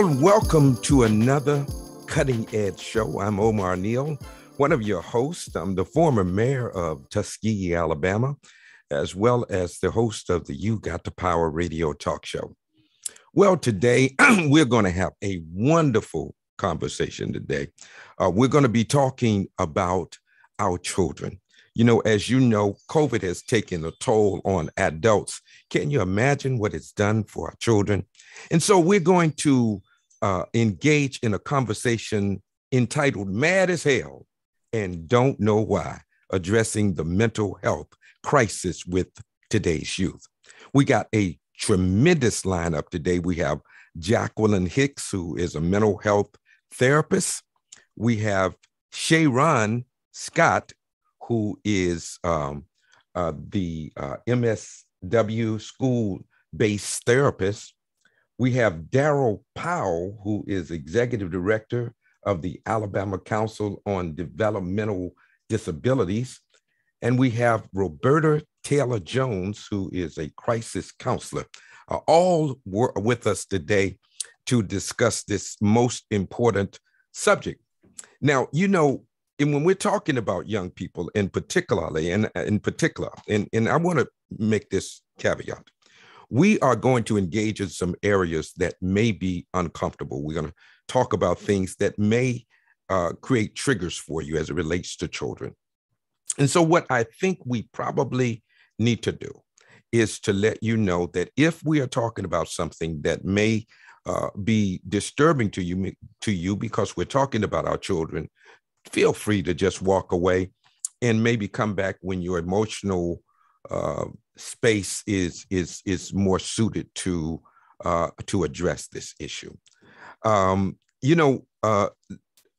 Welcome to another Cutting Edge Show. I'm Omar Neal, one of your hosts. I'm the former mayor of Tuskegee, Alabama, as well as the host of the You Got the Power radio talk show. Well, today we're going to have a wonderful conversation today. Uh, we're going to be talking about our children. You know, as you know, COVID has taken a toll on adults. Can you imagine what it's done for our children? And so we're going to uh, engage in a conversation entitled Mad as Hell and Don't Know Why, addressing the mental health crisis with today's youth. We got a tremendous lineup today. We have Jacqueline Hicks, who is a mental health therapist. We have Sharon Scott, who is um, uh, the uh, MSW school based therapist. We have Daryl Powell, who is executive director of the Alabama Council on Developmental Disabilities. And we have Roberta Taylor Jones, who is a crisis counselor, uh, all were with us today to discuss this most important subject. Now, you know, and when we're talking about young people in particularly, and in particular, and, and I want to make this caveat. We are going to engage in some areas that may be uncomfortable. We're going to talk about things that may uh, create triggers for you as it relates to children. And so, what I think we probably need to do is to let you know that if we are talking about something that may uh, be disturbing to you to you because we're talking about our children feel free to just walk away and maybe come back when your emotional uh, space is is is more suited to uh, to address this issue. Um, you know, uh,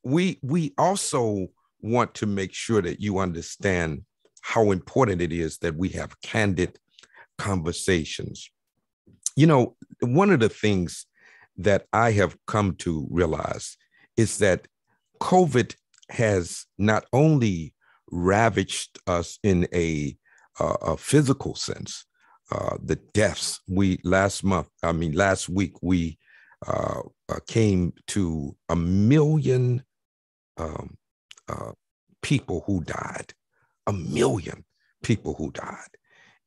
we we also want to make sure that you understand how important it is that we have candid conversations. You know, one of the things that I have come to realize is that COVID has not only ravaged us in a, uh, a physical sense, uh, the deaths. We last month, I mean, last week, we uh, uh came to a million um, uh, people who died, a million people who died.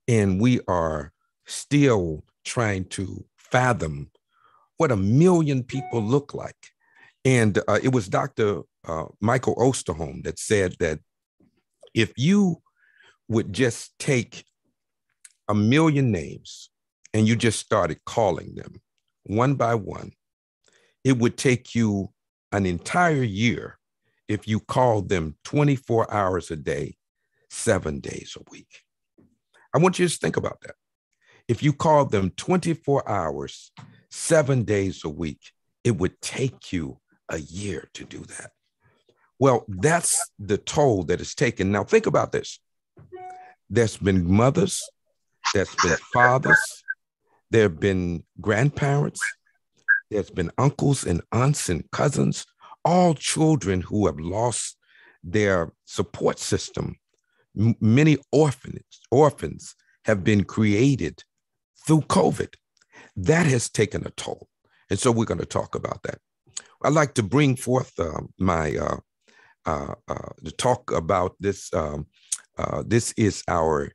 And we are still trying to fathom what a million people look like. And uh, it was Dr Michael Osterholm that said that if you would just take a million names and you just started calling them one by one, it would take you an entire year if you called them 24 hours a day, seven days a week. I want you to think about that. If you called them 24 hours, seven days a week, it would take you a year to do that. Well, that's the toll that is taken. Now, think about this there's been mothers, there's been fathers, there have been grandparents, there's been uncles and aunts and cousins, all children who have lost their support system. M- many orphans, orphans have been created through COVID. That has taken a toll. And so we're going to talk about that. I'd like to bring forth uh, my uh, uh, uh, to talk about this. Um, uh, this is our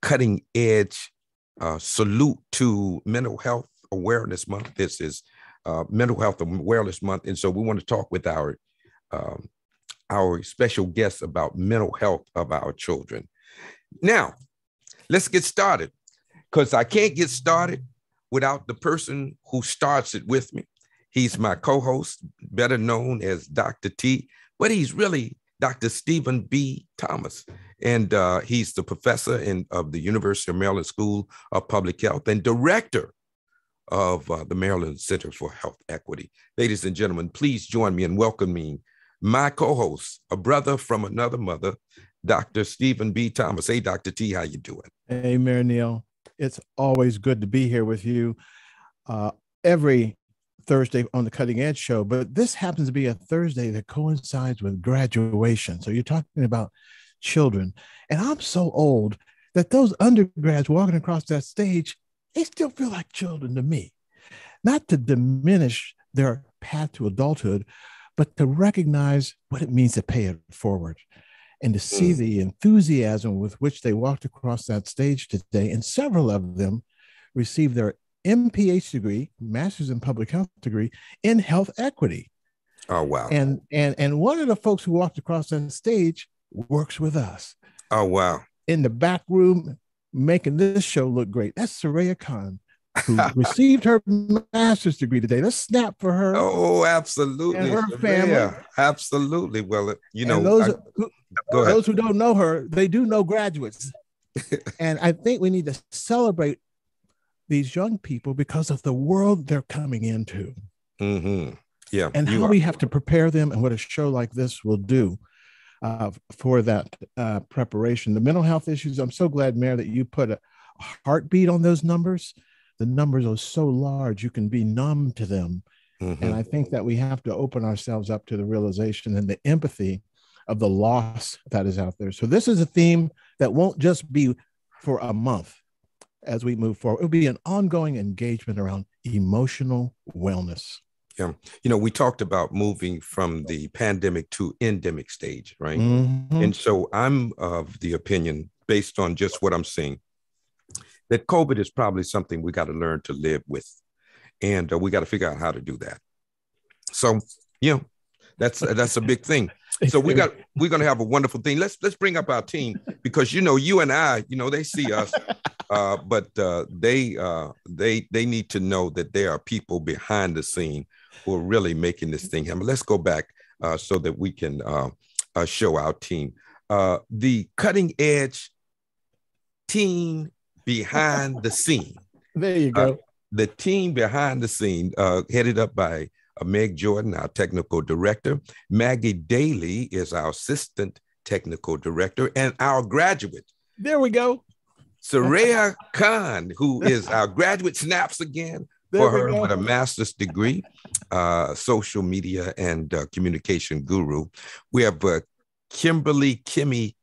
cutting edge uh, salute to Mental Health Awareness Month. This is uh, Mental Health Awareness Month, and so we want to talk with our um, our special guests about mental health of our children. Now, let's get started because I can't get started without the person who starts it with me. He's my co host, better known as Dr. T, but he's really Dr. Stephen B. Thomas. And uh, he's the professor in, of the University of Maryland School of Public Health and director of uh, the Maryland Center for Health Equity. Ladies and gentlemen, please join me in welcoming my co-host, a brother from another mother, Dr. Stephen B. Thomas. Hey, Dr. T, how you doing? Hey, Mayor Neal. It's always good to be here with you. Uh, every Thursday on the Cutting Edge show, but this happens to be a Thursday that coincides with graduation. So you're talking about children. And I'm so old that those undergrads walking across that stage, they still feel like children to me. Not to diminish their path to adulthood, but to recognize what it means to pay it forward and to see mm. the enthusiasm with which they walked across that stage today. And several of them received their MPH degree, Master's in Public Health degree in health equity. Oh wow! And and and one of the folks who walked across that stage works with us. Oh wow! In the back room, making this show look great. That's Soraya Khan, who received her master's degree today. Let's snap for her. Oh, absolutely. And her family. Yeah, absolutely. Well, you know, and those, I, who, those who don't know her, they do know graduates. and I think we need to celebrate these young people because of the world they're coming into. Mm-hmm. Yeah. And how are. we have to prepare them and what a show like this will do uh, for that uh, preparation. The mental health issues, I'm so glad, Mayor, that you put a heartbeat on those numbers. The numbers are so large, you can be numb to them. Mm-hmm. And I think that we have to open ourselves up to the realization and the empathy of the loss that is out there. So, this is a theme that won't just be for a month as we move forward. It'll be an ongoing engagement around emotional wellness. Yeah. You know, we talked about moving from the pandemic to endemic stage, right? Mm-hmm. And so I'm of the opinion, based on just what I'm seeing, that COVID is probably something we got to learn to live with. And uh, we got to figure out how to do that. So, you know, that's that's a big thing. So we got we're gonna have a wonderful thing. Let's let's bring up our team because you know you and I, you know, they see us, uh, but uh, they uh, they they need to know that there are people behind the scene who are really making this thing happen. Let's go back uh, so that we can uh, uh, show our team. Uh, the cutting edge team behind the scene. There you go. Uh, the team behind the scene, uh, headed up by Meg Jordan, our technical director. Maggie Daly is our assistant technical director, and our graduate. There we go. Soraya Khan, who is our graduate snaps again for her with a master's degree, uh, social media and uh, communication guru. We have uh, Kimberly Kimmy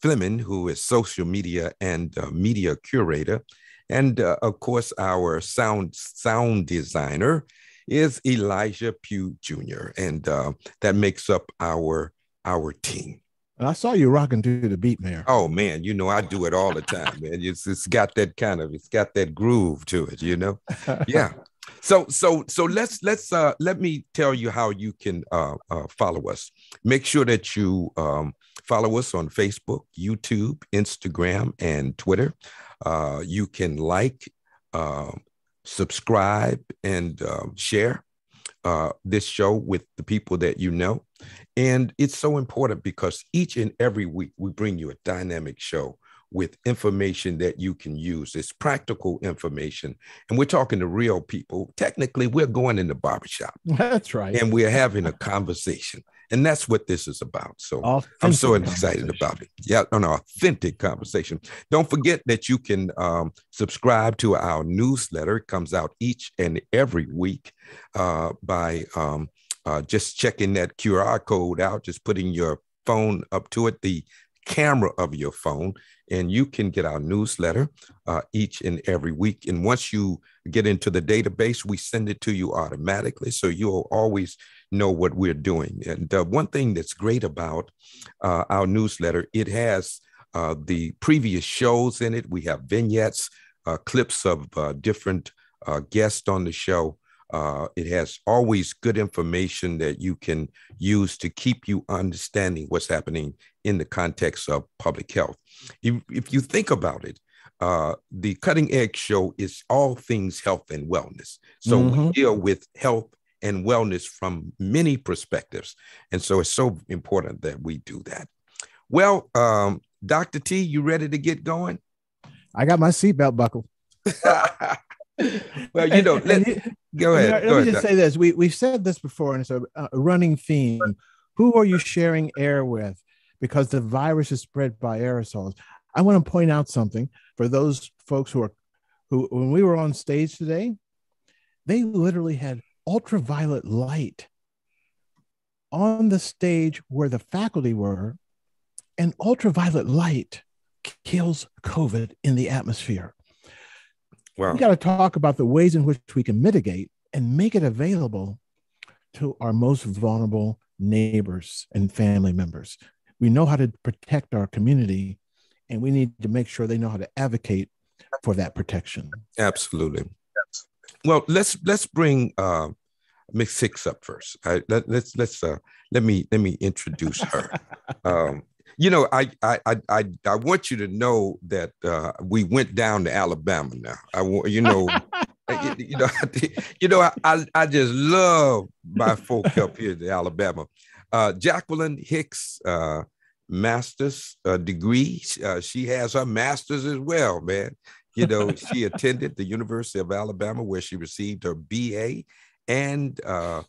Fleming, who is social media and uh, media curator, and uh, of course our sound sound designer is Elijah Pugh Jr., and uh, that makes up our our team. I saw you rocking to the beat, man. Oh man, you know I do it all the time, man. It's it's got that kind of it's got that groove to it, you know. Yeah. So so so let's let's uh let me tell you how you can uh, uh follow us. Make sure that you um follow us on Facebook, YouTube, Instagram, and Twitter. Uh, you can like, uh, subscribe, and uh, share uh, this show with the people that you know. And it's so important because each and every week we bring you a dynamic show with information that you can use. It's practical information. And we're talking to real people. Technically, we're going in the barbershop. That's right. And we're having a conversation. And that's what this is about. So authentic I'm so excited about it. Yeah, an authentic conversation. Don't forget that you can um, subscribe to our newsletter. It comes out each and every week uh, by um, uh, just checking that QR code out, just putting your phone up to it, the camera of your phone, and you can get our newsletter uh, each and every week. And once you get into the database, we send it to you automatically. So you'll always know what we're doing. And uh, one thing that's great about uh, our newsletter, it has uh, the previous shows in it. We have vignettes, uh, clips of uh, different guests on the show. Uh, it has always good information that you can use to keep you understanding what's happening in the context of public health. If, if you think about it, uh, the Cutting Edge Show is all things health and wellness. So mm-hmm. we deal with health and wellness from many perspectives. And so it's so important that we do that. Well, um, Dr. T, you ready to get going? I got my seatbelt buckled. well, you know, let, go ahead. let go me ahead, just say this: we we've said this before, and it's a, a running theme. Who are you sharing air with? Because the virus is spread by aerosols. I want to point out something for those folks who are who when we were on stage today, they literally had ultraviolet light on the stage where the faculty were, and ultraviolet light kills COVID in the atmosphere. Wow. We got to talk about the ways in which we can mitigate and make it available to our most vulnerable neighbors and family members. We know how to protect our community, and we need to make sure they know how to advocate for that protection. Absolutely. Well, let's let's bring uh, Miss Hicks up first. I, let, let's let's uh, let me let me introduce her. um, you know, I, I I I want you to know that uh, we went down to Alabama now. I want you know. you know, you know, I, I just love my folk up here in Alabama. Uh, Jacqueline Hicks, uh, master's uh, degree. Uh, she has her master's as well, man. You know, she attended the University of Alabama where she received her BA and uh,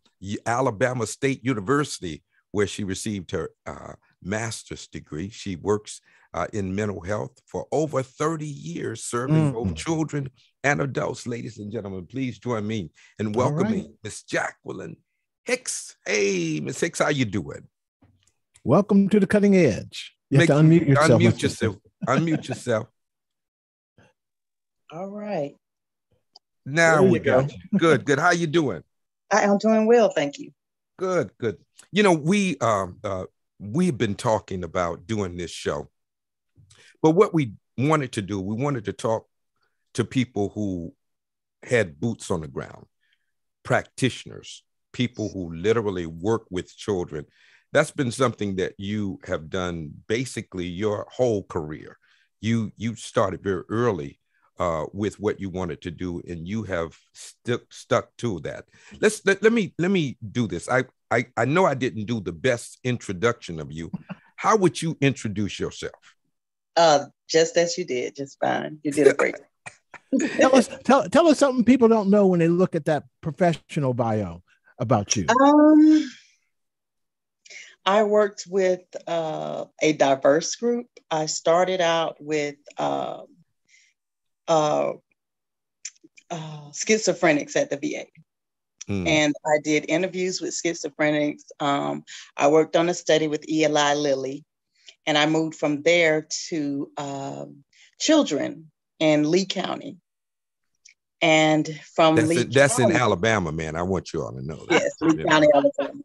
Alabama State University where she received her uh, master's degree. She works uh, in mental health for over 30 years, serving mm. both children and adults. Ladies and gentlemen, please join me in welcoming right. Miss Jacqueline Hicks. Hey, Miss Hicks, how you doing? Welcome to the cutting edge. You Make, have to unmute yourself. Unmute yourself. unmute yourself. All right. Now we go. Good, good. How you doing? I am doing well, thank you. Good, good. You know, we um uh we've been talking about doing this show. But what we wanted to do, we wanted to talk to people who had boots on the ground, practitioners, people who literally work with children. That's been something that you have done basically your whole career. You you started very early uh, with what you wanted to do, and you have stuck stuck to that. Let's let, let me let me do this. I, I I know I didn't do the best introduction of you. How would you introduce yourself? Uh, just as you did, just fine. You did a great. tell us tell, tell us something people don't know when they look at that professional bio about you. Um, I worked with uh, a diverse group. I started out with uh, uh, uh, schizophrenics at the VA. Mm. And I did interviews with schizophrenics. Um, I worked on a study with Eli Lilly, and I moved from there to um, children in Lee County. And from that's, Lee a, that's County, in Alabama, man. I want you all to know that. Yes, Lee County, Alabama.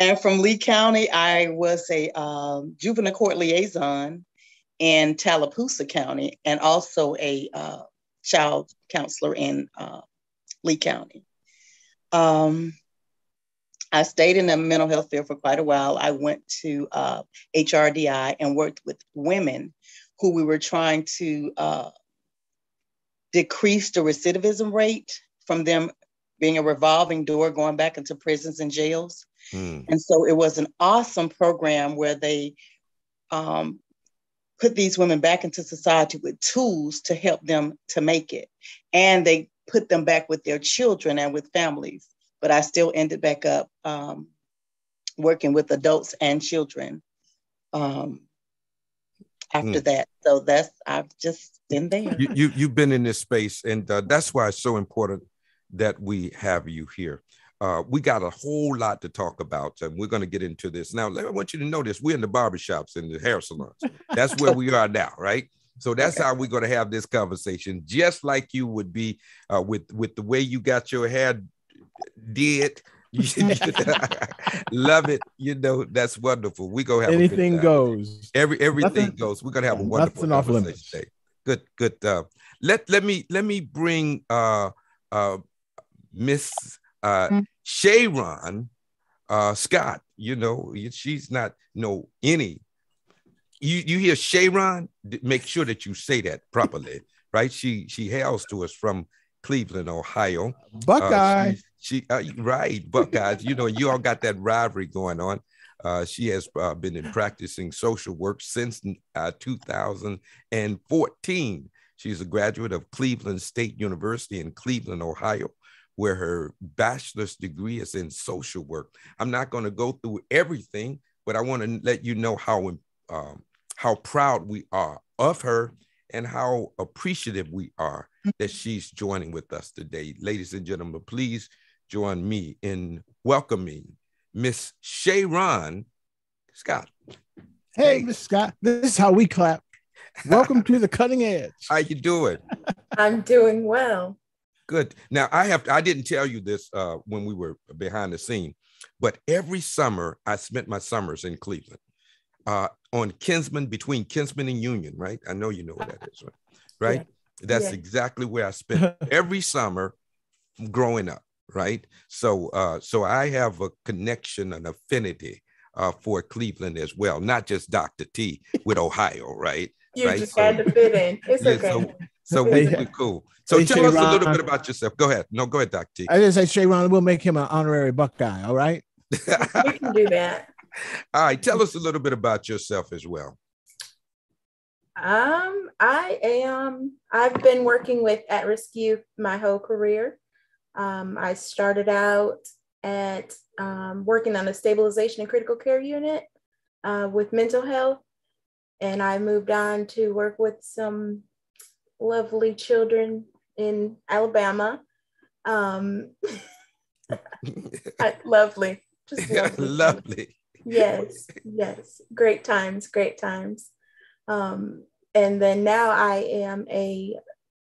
And from Lee County, I was a um, juvenile court liaison in Tallapoosa County and also a uh, child counselor in uh, Lee County. Um, I stayed in the mental health field for quite a while. I went to uh, HRDI and worked with women who we were trying to uh, decrease the recidivism rate from them being a revolving door going back into prisons and jails. Mm. And so it was an awesome program where they um, put these women back into society with tools to help them to make it. And they put them back with their children and with families. But I still ended back up um, working with adults and children um, after mm. that. So that's I've just been there. You, you you've been in this space, and uh, that's why it's so important that we have you here. Uh, we got a whole lot to talk about, and we're going to get into this. Now, I want you to know this. We're in the barbershops and the hair salons. That's where we are now, right? So that's okay. how we're going to have this conversation, just like you would be uh, with with the way you got your hair did. Love it. You know that's wonderful. We go have anything goes. Every everything nothing, goes. We're gonna have a wonderful conversation today. Good, good. Uh, let let me let me bring uh uh Miss uh, mm-hmm. Sharon uh, Scott, you know, she's not you know any. You you hear Sharon, make sure that you say that properly, right? She she hails to us from Cleveland, Ohio. Buckeye. Uh, she, she uh, right, Buckeyes. you know, you all got that rivalry going on. Uh, she has uh, been in practicing social work since uh, 2014. She's a graduate of Cleveland State University in Cleveland, Ohio where her bachelor's degree is in social work. I'm not going to go through everything, but I want to let you know how um, how proud we are of her and how appreciative we are that she's joining with us today. Ladies and gentlemen, please join me in welcoming Miss Sharon Scott. Hey, hey. Miss Scott, this is how we clap. Welcome to the cutting edge. How you doing? I'm doing well. Good. Now I have I didn't tell you this uh, when we were behind the scene. But every summer, I spent my summers in Cleveland uh, on Kinsman, between Kinsman and Union, right? I know you know what that is, right? Right? Yeah. That's yeah. exactly where I spent every summer growing up, right? So, uh, so I have a connection, an affinity uh, for Cleveland as well, not just Dr. T with Ohio, right? You right? just so, had to fit in. It's yeah, okay. So, so we, are cool. So hey, tell us a little bit about yourself. Go ahead. No, go ahead, Dr. T. I just say Shay Ron, we'll make him an honorary Buckeye. All right. we can do that. All right. Tell us a little bit about yourself as well. Um, I am. I've been working with at-risk youth my whole career. Um, I started out at um, working on a stabilization and critical care unit uh, with mental health, and I moved on to work with some lovely children in Alabama. Um, lovely, just lovely. lovely. Yes, yes, great times, great times. Um, and then now I am a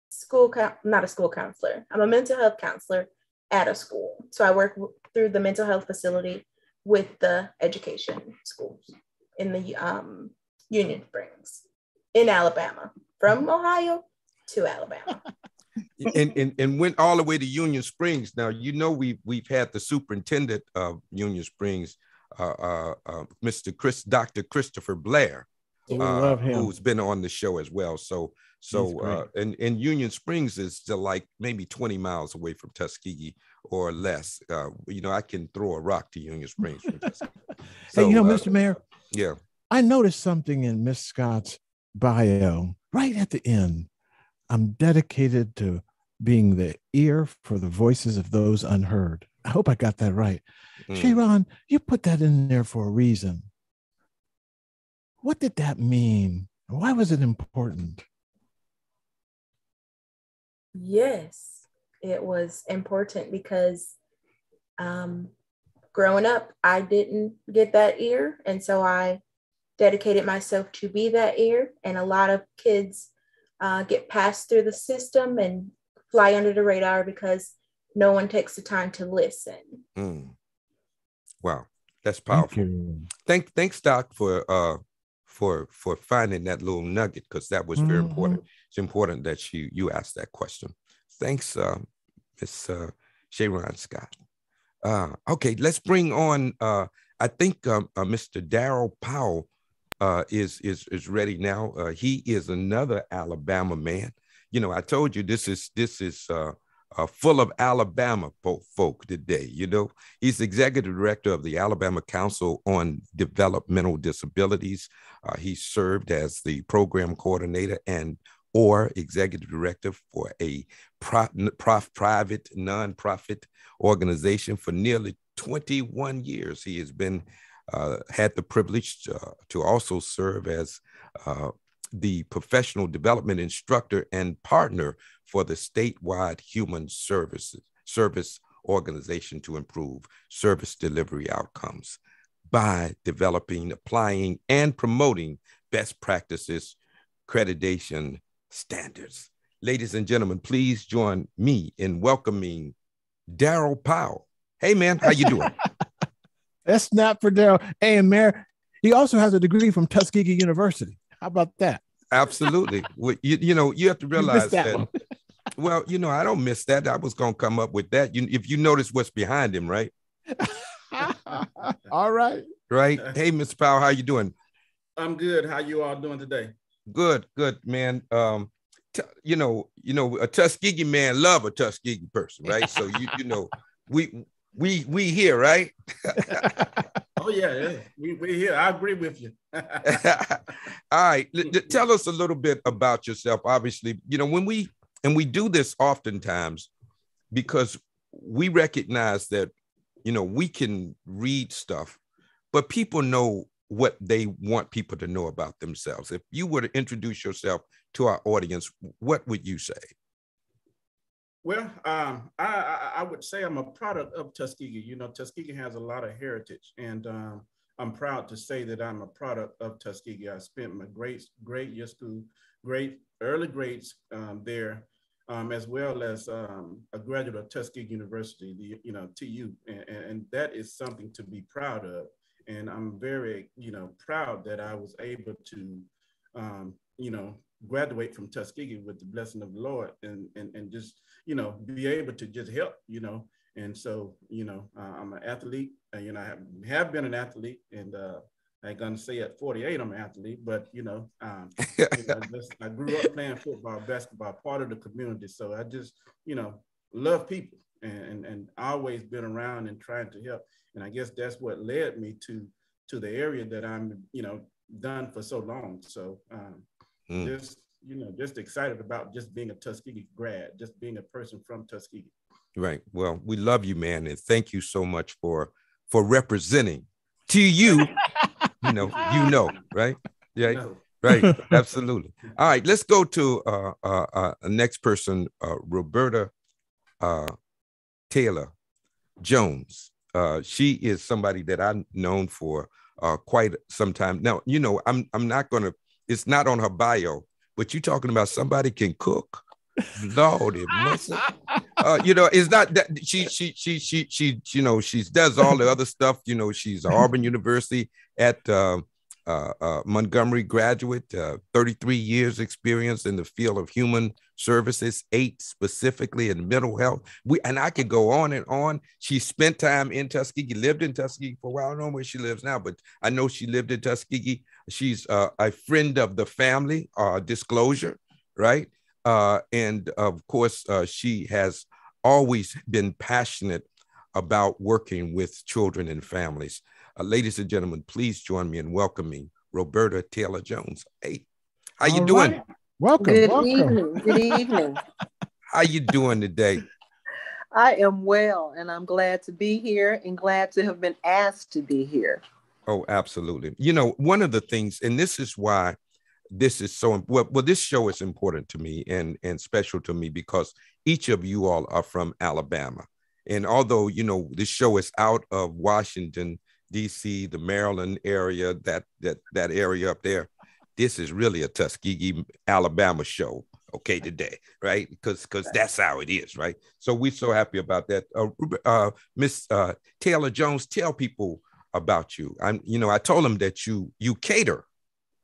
school, not a school counselor. I'm a mental health counselor at a school. So I work through the mental health facility with the education schools in the um, Union Springs in Alabama, from Ohio to Alabama. and, and and went all the way to Union Springs. Now you know we've we've had the superintendent of Union Springs, uh, uh, uh, Mr. Chris, Dr. Christopher Blair, uh, who's been on the show as well. So so uh, and and Union Springs is still like maybe 20 miles away from Tuskegee or less. Uh, you know, I can throw a rock to Union Springs. so, hey, you know, Mr. Mayor. Yeah. I noticed something in Miss Scott's bio right at the end. I'm dedicated to being the ear for the voices of those unheard. I hope I got that right. Mm. Sharon, you put that in there for a reason. What did that mean? Why was it important? Yes, it was important because um, growing up, I didn't get that ear. And so I dedicated myself to be that ear. And a lot of kids uh, get passed through the system and fly under the radar because no one takes the time to listen. Mm. Wow, that's powerful. Thank, Thank thanks, Doc, for uh for for finding that little nugget because that was very mm-hmm. important. It's important that you you asked that question. Thanks, uh, Miss uh, Sharon Scott. Uh, okay, let's bring on. Uh, I think um, uh, Mr. Daryl Powell uh, is is is ready now. Uh, he is another Alabama man. You know, I told you this is this is uh, uh, full of Alabama folk today. You know, he's executive director of the Alabama Council on Developmental Disabilities. Uh, he served as the program coordinator and or executive director for a prof, private nonprofit organization for nearly 21 years. He has been uh, had the privilege to, uh, to also serve as uh, the professional development instructor and partner for the statewide human services service organization to improve service delivery outcomes by developing, applying, and promoting best practices, accreditation standards. Ladies and gentlemen, please join me in welcoming Daryl Powell. Hey man, how you doing? That's not for Daryl. Hey, and Mayor, he also has a degree from Tuskegee University. How about that? Absolutely. you, you know, you have to realize that. that well, you know, I don't miss that. I was going to come up with that. You, if you notice what's behind him, right? all right. Right. Hey, Mr. Powell, how you doing? I'm good. How you all doing today? Good, good, man. Um, t- you know, you know, a Tuskegee man love a Tuskegee person, right? So you, you know, we we we here, right? oh yeah, yeah. We we here. I agree with you. All right, tell us a little bit about yourself. Obviously, you know when we and we do this oftentimes because we recognize that you know we can read stuff, but people know what they want people to know about themselves. If you were to introduce yourself to our audience, what would you say? Well, um, I, I, would say I'm a product of Tuskegee. You know, Tuskegee has a lot of heritage, and um, I'm proud to say that I'm a product of Tuskegee. I spent my great, great year school, great early grades um, there. um, as well as um, a graduate of Tuskegee University, the, you know, TU, and, and that is something to be proud of. And I'm very, you know, proud that I was able to, um, you know, graduate from Tuskegee with the blessing of the Lord and, and, and just, you know, be able to just help, you know. And so, you know, uh, I'm an athlete, and, you know, I have, have been an athlete and uh, I ain't gonna say at 48 I'm an athlete, but you know, um, you know just, I grew up playing football, basketball, part of the community. So I just, you know, love people and, and, and always been around and trying to help. And I guess that's what led me to to the area that I'm, you know, done for so long. So um, mm. just, you know, just excited about just being a Tuskegee grad, just being a person from Tuskegee. Right. Well, we love you, man, and thank you so much for for representing to you you know, you know, right? Yeah, no. right. Absolutely. All right, let's go to uh, uh, uh, next person, uh, Roberta uh, Taylor Jones. Uh, she is somebody that I've known for uh, quite some time. Now, you know, I'm I'm not gonna. It's not on her bio, but you're talking about somebody can cook. Lord, uh, you know, it's not that she, she, she, she, she, you know, she does all the other stuff. You know, she's Auburn University at uh, uh, uh, Montgomery graduate, uh, 33 years experience in the field of human services, eight specifically in mental health. We and I could go on and on. She spent time in Tuskegee, lived in Tuskegee for a while. I don't know where she lives now, but I know she lived in Tuskegee. She's uh, a friend of the family. Uh, disclosure, right? Uh, and of course, uh, she has always been passionate about working with children and families. Uh, ladies and gentlemen, please join me in welcoming Roberta Taylor Jones. Hey, how you All doing? Right. Welcome. Good welcome. evening. Good evening. how you doing today? I am well, and I'm glad to be here and glad to have been asked to be here. Oh, absolutely. You know, one of the things, and this is why this is so well, well this show is important to me and and special to me because each of you all are from alabama. And although you know this show is out of washington dc the maryland area that that that area up there this is really a tuskegee alabama show okay today right? Because because that's how it is right? So we're so happy about that. Uh, uh miss uh taylor jones tell people about you i'm you know i told them that you you cater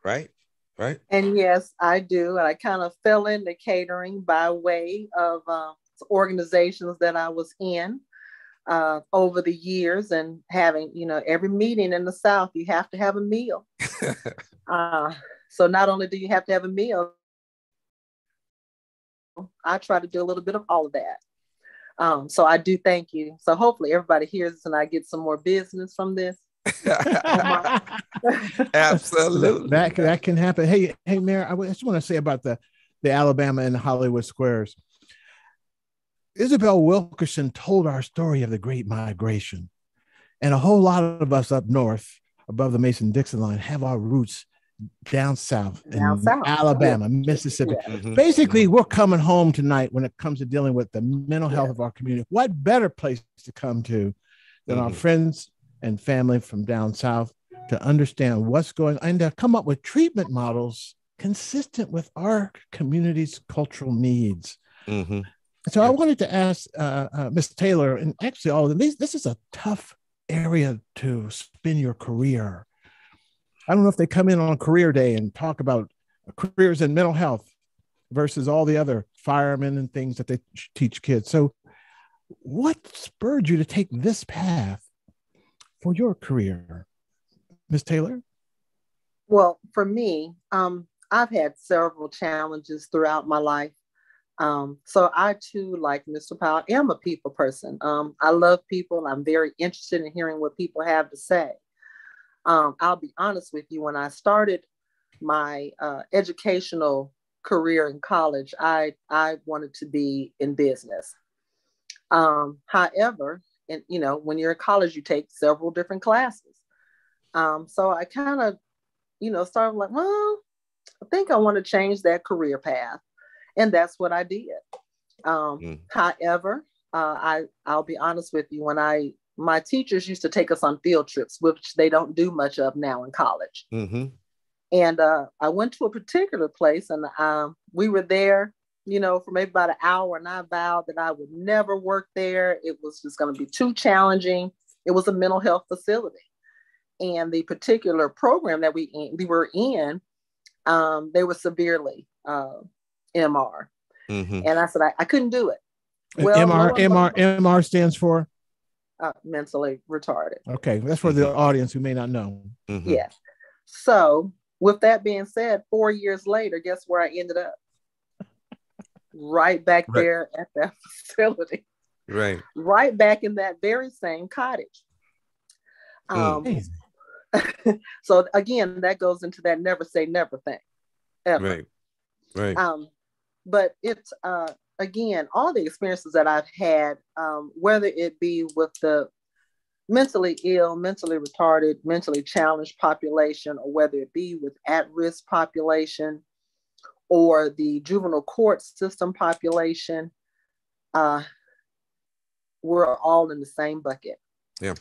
right right? And yes, I do. And I kind of fell into catering by way of uh, organizations that I was in uh, over the years and having, you know, every meeting in the South, you have to have a meal. uh, so not only do you have to have a meal, I try to do a little bit of all of that. Um, so I do thank you. So hopefully everybody hears this and I get some more business from this. Absolutely. That that can happen. Hey, hey, Mayor, I just want to say about the the Alabama and Hollywood Squares. Isabel Wilkerson told our story of the Great Migration, and a whole lot of us up north, above the Mason-Dixon line, have our roots down south down in south. Alabama, yeah. Mississippi. Yeah. Mm-hmm. Basically, we're coming home tonight when it comes to dealing with the mental health yeah. of our community. What better place to come to than mm-hmm. our friends and family from down south to understand what's going on and to come up with treatment models consistent with our community's cultural needs. Mm-hmm. So I wanted to ask uh, uh, Ms. Taylor, and actually all of these, this is a tough area to spin your career. I don't know if they come in on career day and talk about careers in mental health versus all the other firemen and things that they teach kids. So what spurred you to take this path for your career, Ms. Taylor? Well, for me, um, I've had several challenges throughout my life. Um, so I too, like Mr. Powell, am a people person. Um, I love people. I'm very interested in hearing what people have to say. Um, I'll be honest with you. When I started my uh, educational career in college, I I wanted to be in business. Um, however, and you know when you're in college you take several different classes um, so i kind of you know started like well i think i want to change that career path and that's what i did um, mm. however uh, i i'll be honest with you when i my teachers used to take us on field trips which they don't do much of now in college mm-hmm. and uh, i went to a particular place and um, we were there you know, for maybe about an hour, and I vowed that I would never work there. It was just going to be too challenging. It was a mental health facility, and the particular program that we we were in, um, they were severely uh, MR, mm-hmm. and I said I, I couldn't do it. Well, MR MR MR stands for uh, mentally retarded. Okay, that's for the mm-hmm. audience who may not know. Mm-hmm. Yeah. So, with that being said, four years later, guess where I ended up? right back right. there at that facility. Right. Right back in that very same cottage. Mm. Um, so again, that goes into that never say never thing. Ever. Right. Right. Um, but it's uh again, all the experiences that I've had, um, whether it be with the mentally ill, mentally retarded, mentally challenged population, or whether it be with at-risk population, or the juvenile court system population, uh, we're all in the same bucket. Yeah.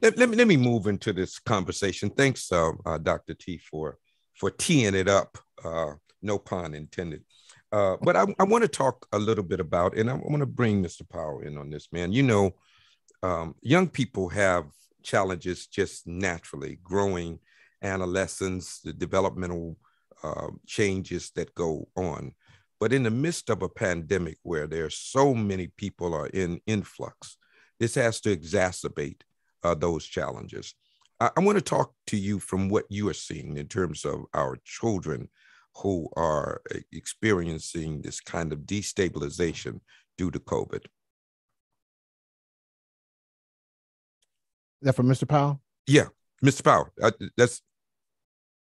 Let, let, me, let me move into this conversation. Thanks, uh, uh, Dr. T, for, for teeing it up. Uh, no pun intended. Uh, but I, I want to talk a little bit about, and I want to bring Mr. Powell in on this, man. You know, um, young people have challenges just naturally growing adolescence, the developmental uh, changes that go on. But in the midst of a pandemic where there's so many people are in influx, this has to exacerbate uh, those challenges. I, I want to talk to you from what you are seeing in terms of our children who are experiencing this kind of destabilization due to COVID. That from Mr. Powell? Yeah, Mr. Powell. Uh, that's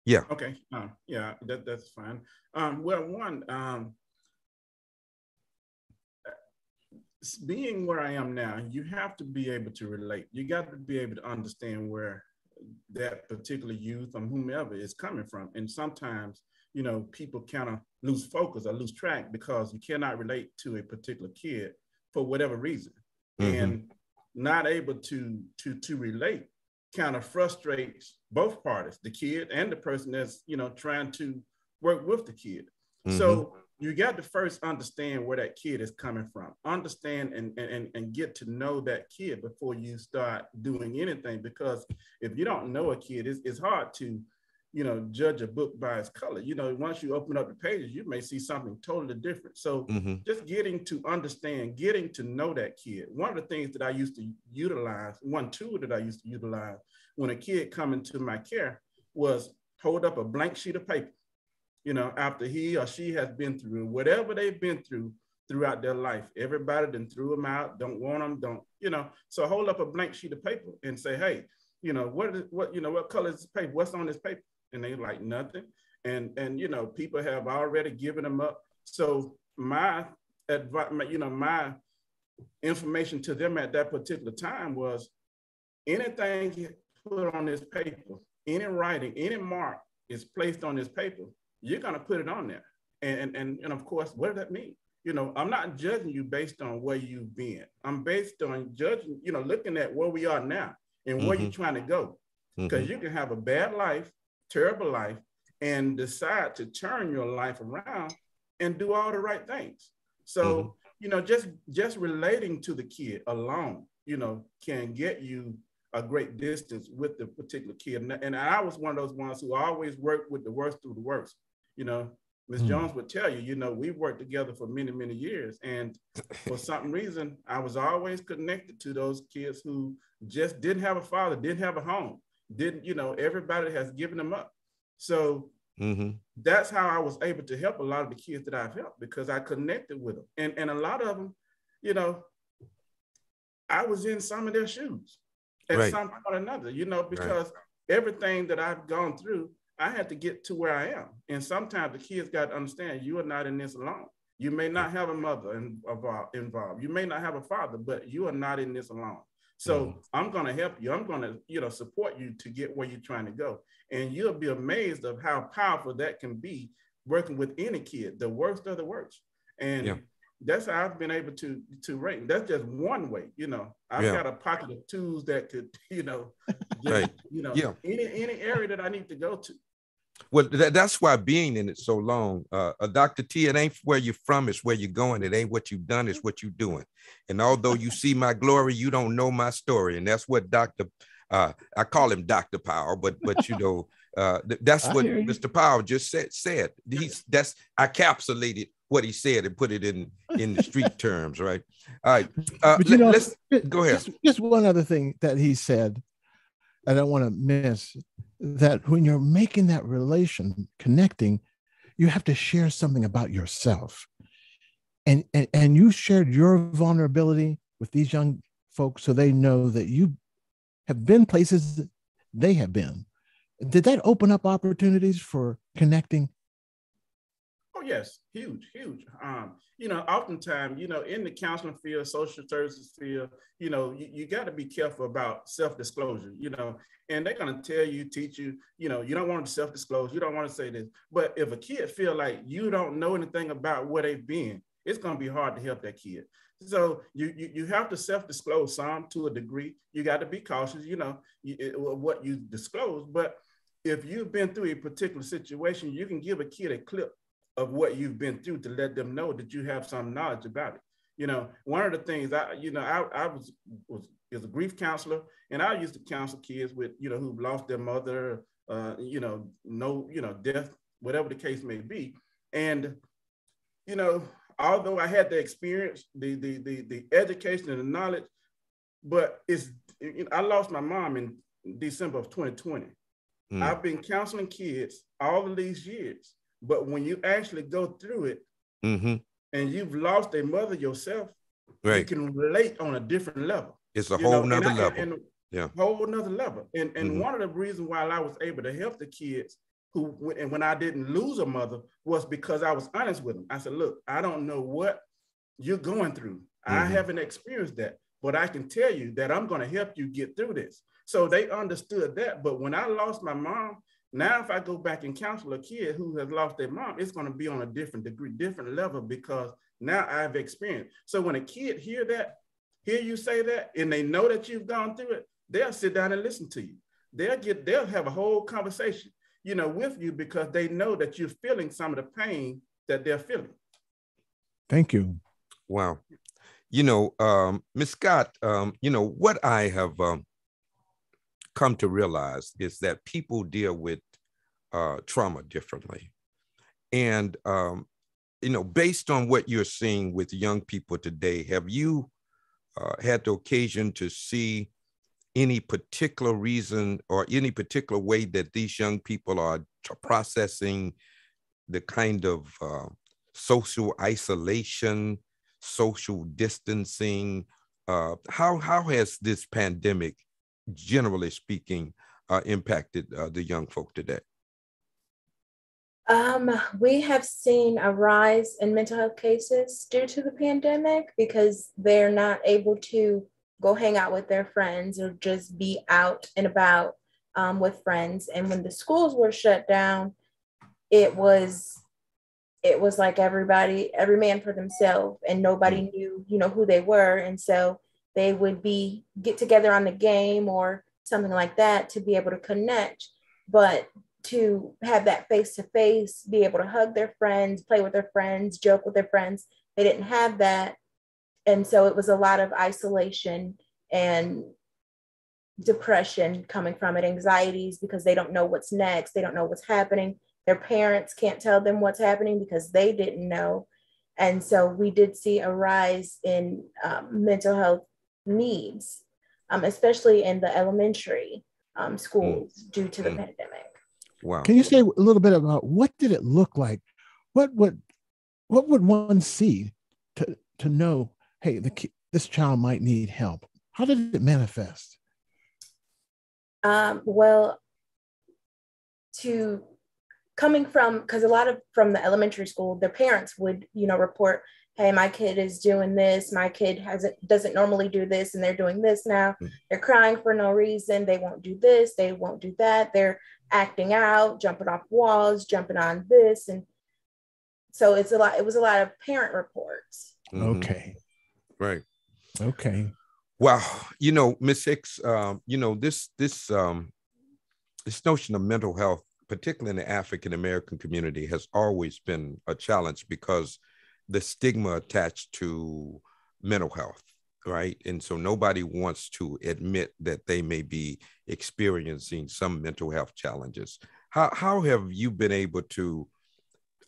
yeah. Okay. Uh, yeah, that, that's fine. Um, well, one, um, being where I am now, you have to be able to relate. You got to be able to understand where that particular youth or whomever is coming from. And sometimes, you know, people kind of lose focus or lose track because you cannot relate to a particular kid for whatever reason. Mm-hmm. And not able to to to relate kind of frustrates both parties, the kid and the person that's, you know, trying to work with the kid. Mm-hmm. So you got to first understand where that kid is coming from, understand and, and, and get to know that kid before you start doing anything. Because if you don't know a kid, it's, it's hard to, you know, judge a book by its color. You know, once you open up the pages, you may see something totally different. So mm-hmm. just getting to understand, getting to know that kid. One of the things that I used to utilize, one tool that I used to utilize when a kid come into my care was hold up a blank sheet of paper, you know, after he or she has been through whatever they've been through throughout their life. Everybody then threw them out, don't want them, don't, you know. So hold up a blank sheet of paper and say, hey, you know, what is what, you know, what color is this paper? What's on this paper? And they like nothing. And and you know, people have already given them up. So my advice, you know, my information to them at that particular time was anything put on this paper, any writing, any mark is placed on this paper, you're going to put it on there. And, and, and of course, what does that mean? You know, I'm not judging you based on where you've been. I'm based on judging, you know, looking at where we are now and where mm-hmm. you're trying to go. Because mm-hmm. you can have a bad life, terrible life, and decide to turn your life around and do all the right things. So, mm-hmm. you know, just just relating to the kid alone, you know, can get you a great distance with the particular kid. And, and I was one of those ones who always worked with the worst through the worst. You know, Ms. Mm. Jones would tell you, you know, we worked together for many, many years. And for some reason, I was always connected to those kids who just didn't have a father, didn't have a home, didn't, you know, everybody has given them up. So mm-hmm. that's how I was able to help a lot of the kids that I've helped because I connected with them. And, and a lot of them, you know, I was in some of their shoes at right. some point or another, you know, because right. everything that I've gone through, I had to get to where I am. And sometimes the kids got to understand you are not in this alone. You may not have a mother involved. You may not have a father, but you are not in this alone. So mm. I'm going to help you. I'm going to, you know, support you to get where you're trying to go. And you'll be amazed of how powerful that can be working with any kid, the worst of the worst. And yeah that's how I've been able to to rate. That's just one way, you know. I've yeah. got a pocket of tools that could, you know, just, right. you know, yeah. any any area that I need to go to. Well, that's why being in it so long, uh, uh, Dr. T, it ain't where you're from, it's where you're going. It ain't what you've done, it's what you're doing. And although you see my glory, you don't know my story. And that's what Dr. Uh, I call him Dr. Powell, but but you know, uh, that's what Mr. Powell just said. Said he's that's I capsulated what he said and put it in in the street terms, right? All right. Uh, but you know, let's go ahead. Just, just one other thing that he said, I don't want to miss that when you're making that relation, connecting, you have to share something about yourself. And, and, and you shared your vulnerability with these young folks so they know that you have been places they have been. Did that open up opportunities for connecting? Yes, huge, huge. Um, you know, oftentimes, you know, in the counseling field, social services field, you know, you, you got to be careful about self-disclosure, you know, and they're going to tell you, teach you, you know, you don't want to self-disclose, you don't want to say this. But if a kid feel like you don't know anything about where they've been, it's going to be hard to help that kid. So you, you, you have to self-disclose some to a degree. You got to be cautious, you know, it, what you disclose. But if you've been through a particular situation, you can give a kid a clip of what you've been through to let them know that you have some knowledge about it. You know, one of the things I, you know, I, I was was is a grief counselor, and I used to counsel kids with, you know, who've lost their mother, uh, you know, no, you know, death, whatever the case may be. And, you know, although I had the experience, the the the, the education and the knowledge, but it's you know, I lost my mom in December of 2020. Mm. I've been counseling kids all of these years but when you actually go through it mm-hmm. and you've lost a mother yourself, right. you can relate on a different level. It's a whole know? nother level. and, yeah. Whole nother level. And, and mm-hmm. one of the reasons why I was able to help the kids who, and when I didn't lose a mother, was because I was honest with them. I said, look, I don't know what you're going through. Mm-hmm. I haven't experienced that, but I can tell you that I'm going to help you get through this. So they understood that. But when I lost my mom, now, if I go back and counsel a kid who has lost their mom, it's going to be on a different degree, different level because now I've experienced. So when a kid hear that, hear you say that, and they know that you've gone through it, they'll sit down and listen to you. They'll get, they'll have a whole conversation, you know, with you because they know that you're feeling some of the pain that they're feeling. Thank you. Wow. You know, um, Ms. Scott, um, you know, what I have um, come to realize is that people deal with uh, trauma differently. And, um, you know, based on what you're seeing with young people today, have you uh, had the occasion to see any particular reason or any particular way that these young people are processing the kind of uh, social isolation, social distancing? Uh, how, how has this pandemic generally speaking, uh, impacted uh, the young folk today? Um, we have seen a rise in mental health cases due to the pandemic because they're not able to go hang out with their friends or just be out and about um, with friends. And when the schools were shut down, it was it was like everybody every man for themselves and nobody mm. knew you know who they were and so they would be get together on the game or something like that to be able to connect but to have that face to face be able to hug their friends play with their friends joke with their friends they didn't have that and so it was a lot of isolation and depression coming from it anxieties because they don't know what's next they don't know what's happening their parents can't tell them what's happening because they didn't know and so we did see a rise in um, mental health needs, um, especially in the elementary um, schools mm. due to the mm. pandemic. Wow. Can you say a little bit about what did it look like? What would what would one see to to know, hey, the this child might need help? How did it manifest? Um, well, to coming from because a lot of from the elementary school, their parents would you know report hey my kid is doing this my kid hasn't doesn't normally do this and they're doing this now mm-hmm. they're crying for no reason they won't do this they won't do that they're acting out jumping off walls jumping on this. And so it's a lot it was a lot of parent reports. Mm-hmm. okay. Right. Okay. Well you know miss hicks um, you know this this um this notion of mental health particularly in the African American community, has always been a challenge because the stigma attached to mental health, right? And so nobody wants to admit that they may be experiencing some mental health challenges. How, how have you been able to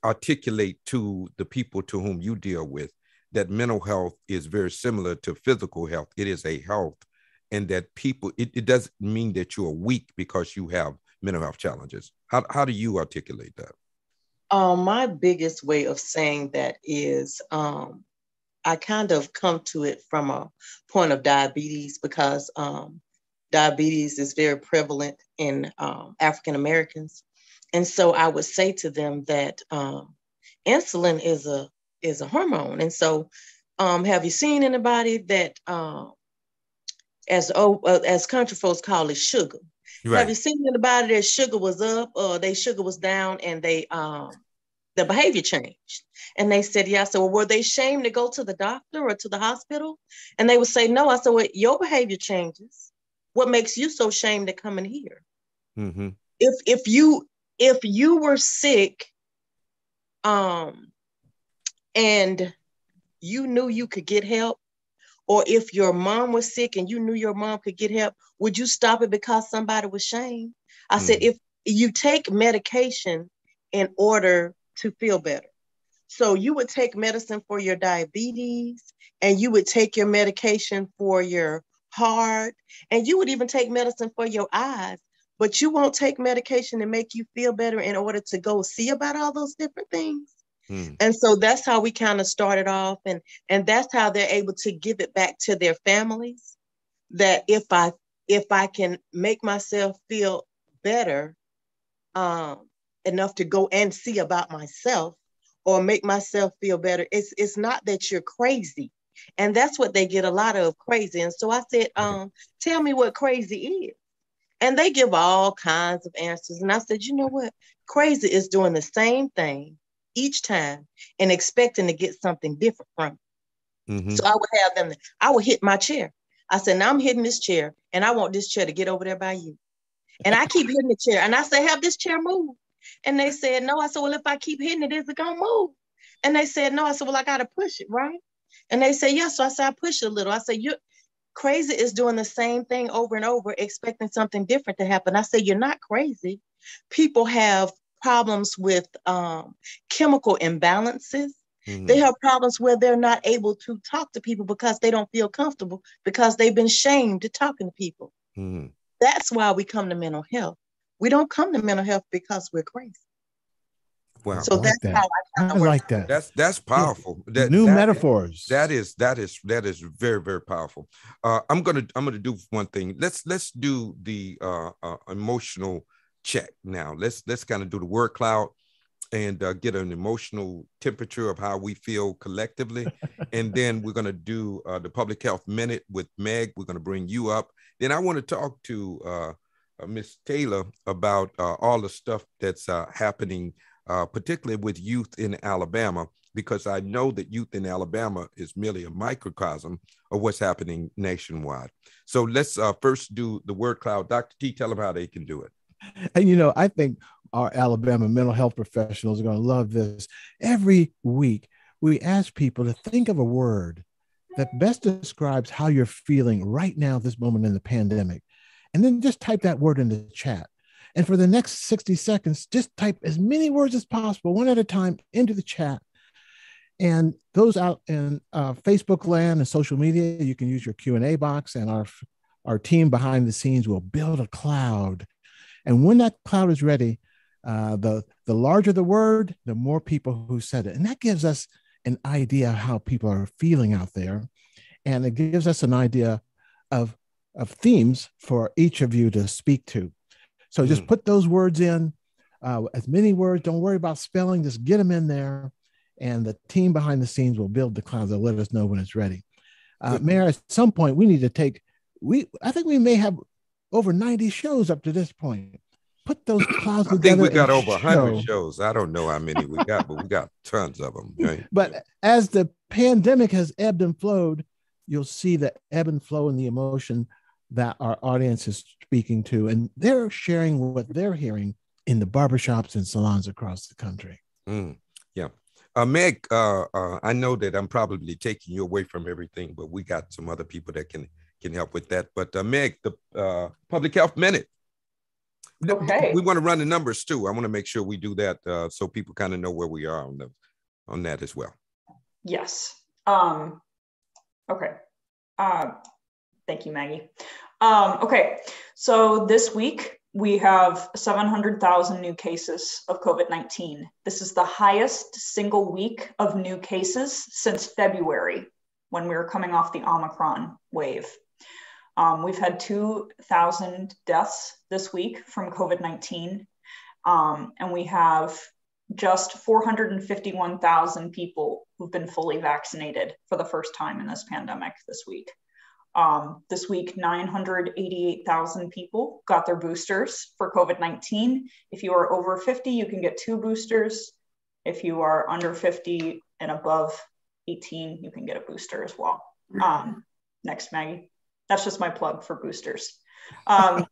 articulate to the people to whom you deal with that mental health is very similar to physical health? It is a health, and that people, it, it doesn't mean that you are weak because you have mental health challenges. How, how do you articulate that? Um, my biggest way of saying that is um, I kind of come to it from a point of diabetes because um, diabetes is very prevalent in um, African Americans, and so I would say to them that um, insulin is a is a hormone, and so um, have you seen anybody that as oh, uh, as country folks call it sugar? Right. Have you seen anybody that sugar was up or they sugar was down and they um the behavior changed? And they said, yeah. So well, were they ashamed to go to the doctor or to the hospital? And they would say, no. I said, well, your behavior changes. What makes you so ashamed to come in here? Mm-hmm. If if you if you were sick, um, and you knew you could get help, or if your mom was sick and you knew your mom could get help, would you stop it because somebody was shamed? I mm. said, if you take medication in order to feel better. So you would take medicine for your diabetes and you would take your medication for your heart and you would even take medicine for your eyes, but you won't take medication to make you feel better in order to go see about all those different things. Hmm. And so that's how we kind of started off and and that's how they're able to give it back to their families that if I if I can make myself feel better um, enough to go and see about myself or make myself feel better it's it's not that you're crazy and that's what they get a lot of crazy and so I said um, tell me what crazy is and they give all kinds of answers and I said you know what crazy is doing the same thing each time and expecting to get something different from it. Mm-hmm. So I would have them, I would hit my chair. I said, now I'm hitting this chair and I want this chair to get over there by you. And I keep hitting the chair and I say, have this chair move. And they said, no. I said, well, if I keep hitting it, is it gonna move? And they said, no. I said, well, I gotta push it, right? And they said, yes. Yeah. So I said, I push it a little. I said, you're crazy is doing the same thing over and over, expecting something different to happen. I said, you're not crazy. People have problems with um, chemical imbalances. Mm-hmm. They have problems where they're not able to talk to people because they don't feel comfortable because they've been shamed to talking to people. Mm-hmm. That's why we come to mental health. We don't come to mental health because we're crazy. Wow. So like that's that. how I, I like that. That's that's powerful. That, New that, metaphors. That is that is that is very very powerful. Uh, I'm gonna I'm gonna do one thing. Let's let's do the uh, uh, emotional check now. Let's let's kind of do the word cloud and uh, get an emotional temperature of how we feel collectively. and then we're going to do uh, the public health minute with Meg. We're going to bring you up. Then I want to talk to uh, uh Miss Taylor about uh, all the stuff that's uh, happening, particularly with youth in Alabama, because I know that youth in Alabama is merely a microcosm of what's happening nationwide. So let's first do the word cloud. Dr. T, tell them how they can do it. And you know, I think our Alabama mental health professionals are going to love this. Every week, we ask people to think of a word that best describes how you're feeling right now, this moment in the pandemic. And then just type that word in the chat. And for the next 60 seconds, just type as many words as possible, one at a time, into the chat. And those out in uh, Facebook land and social media, you can use your Q&A box and our, our team behind the scenes will build a cloud and when that cloud is ready, uh, the the larger the word, the more people who said it, and that gives us an idea of how people are feeling out there, and it gives us an idea of of themes for each of you to speak to. So just mm. put those words in, uh, as many words. Don't worry about spelling. Just get them in there, and the team behind the scenes will build the clouds. They'll let us know when it's ready. Uh, Mayor, at some point we need to take. We I think we may have over 90 shows up to this point. Put those clouds together. I think we got over 100 shows. I don't know how many we got, but we got tons of them. Right? But as the pandemic has ebbed and flowed, you'll see the ebb and flow in the emotion that our audience is speaking to. And they're sharing what they're hearing in the barbershops and salons across the country. Mm, yeah. Uh, Meg, uh, uh, I know that I'm probably taking you away from everything, but we got some other people that can can help with that. But uh, Meg, the uh, public health minute. Okay. We want to run the numbers too. I want to make sure we do that uh, so people kind of know where we are on the on that as well. Yes. Um, okay. Thank you, Maggie. Um, okay. So this week we have 700,000 new cases of COVID 19. This is the highest single week of new cases since February when we were coming off the Omicron wave. Um, we've had 2,000 deaths this week from COVID 19, um, and we have just 451,000 people who've been fully vaccinated for the first time in this pandemic this week. Um, this week, 988,000 people got their boosters for COVID 19. If you are over 50, you can get two boosters. If you are under 50 and above 18, you can get a booster as well. Um, next, Maggie. That's just my plug for boosters. Um,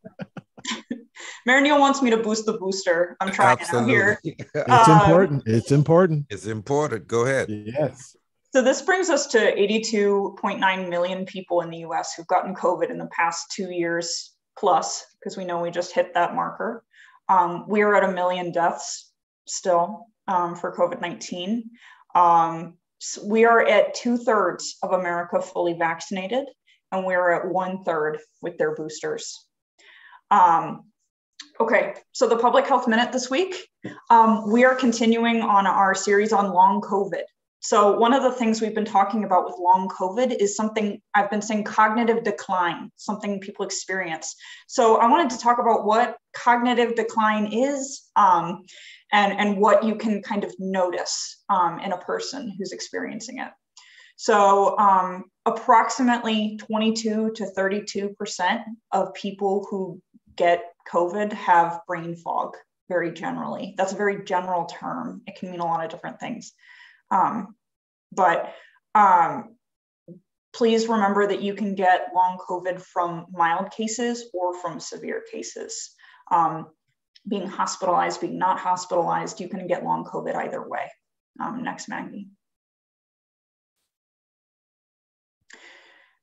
Mayor Neal wants me to boost the booster. I'm trying out here. It's um, important. It's important. It's important. Go ahead. Yes. So this brings us to 82.9 million people in the US who've gotten COVID in the past two years plus, because we know we just hit that marker. Um, we are at a million deaths still um, for COVID 19. Um, so we are at two thirds of America fully vaccinated, and we're at one third with their boosters. Um, okay, so the Public Health Minute this week, um, we are continuing on our series on long COVID. So, one of the things we've been talking about with long COVID is something I've been saying cognitive decline, something people experience. So, I wanted to talk about what cognitive decline is um, and, and what you can kind of notice um, in a person who's experiencing it. So, um, approximately 22 to 32% of people who get COVID have brain fog, very generally. That's a very general term, it can mean a lot of different things. Um, but um, please remember that you can get long COVID from mild cases or from severe cases. Um, being hospitalized, being not hospitalized, you can get long COVID either way. Um, next, Maggie.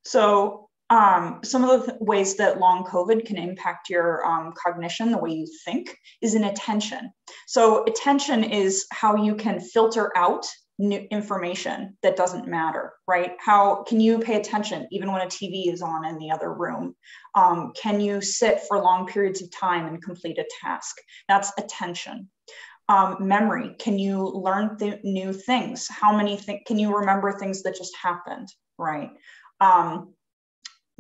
So um, some of the th- ways that long COVID can impact your um, cognition, the way you think, is in attention. So, attention is how you can filter out new information that doesn't matter, right? How can you pay attention even when a TV is on in the other room? Um, can you sit for long periods of time and complete a task? That's attention. Um, memory, can you learn th- new things? How many can you remember things that just happened, right? Um,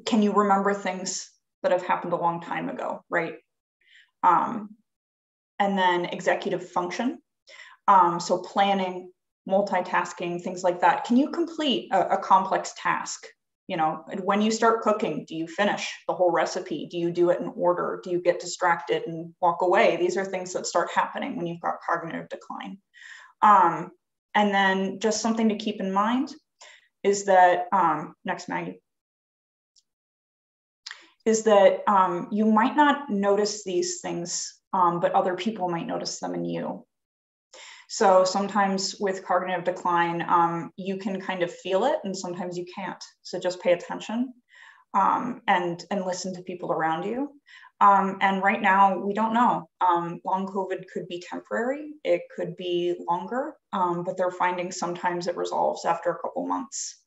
can you remember things that have happened a long time ago, right? Um, and then executive function. Um, so planning, multitasking, things like that. Can you complete a, a complex task? You know, when you start cooking, do you finish the whole recipe? Do you do it in order? Do you get distracted and walk away? These are things that start happening when you've got cognitive decline. Um, and then just something to keep in mind is that, um, next Maggie, is that um, you might not notice these things, um, but other people might notice them in you. So sometimes with cognitive decline, um, you can kind of feel it, and sometimes you can't. So just pay attention um, and and listen to people around you. Um, and right now, we don't know. Um, long COVID could be temporary. It could be longer, but they're finding sometimes it resolves after a couple months.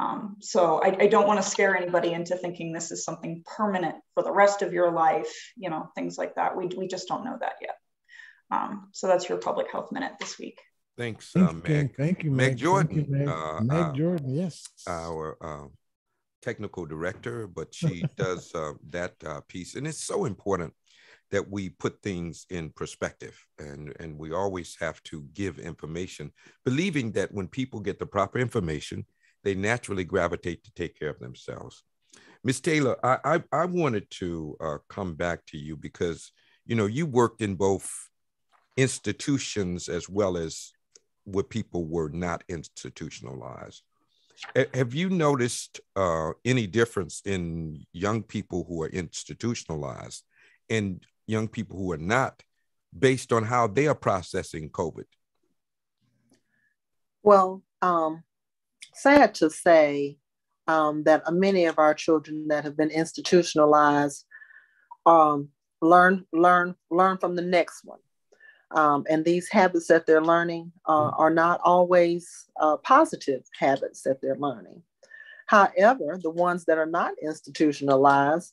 Um, so I, I don't want to scare anybody into thinking this is something permanent for the rest of your life, you know, things like that. We, we just don't know that yet. Um, so that's your public health minute this week. Thanks, Thank, uh, you, Meg. thank you, Meg Meg Jordan. Thank you, Meg, uh, Meg uh, Jordan, yes. Our uh, technical director, but she does uh, that uh, piece. And it's so important that we put things in perspective and, and we always have to give information, believing that when people get the proper information, they naturally gravitate to take care of themselves. Miss Taylor, I, I, I, wanted to uh, come back to you because you know you worked in both institutions as well as where people were not institutionalized. have you noticed uh, any difference in young people who are institutionalized and young people who are not based on how they are processing COVID? Well, um, sad to say um, that many of our children that have been institutionalized um, learn learn learn from the next one. Um, and these habits that they're learning uh, are not always uh, positive habits that they're learning. However, the ones that are not institutionalized,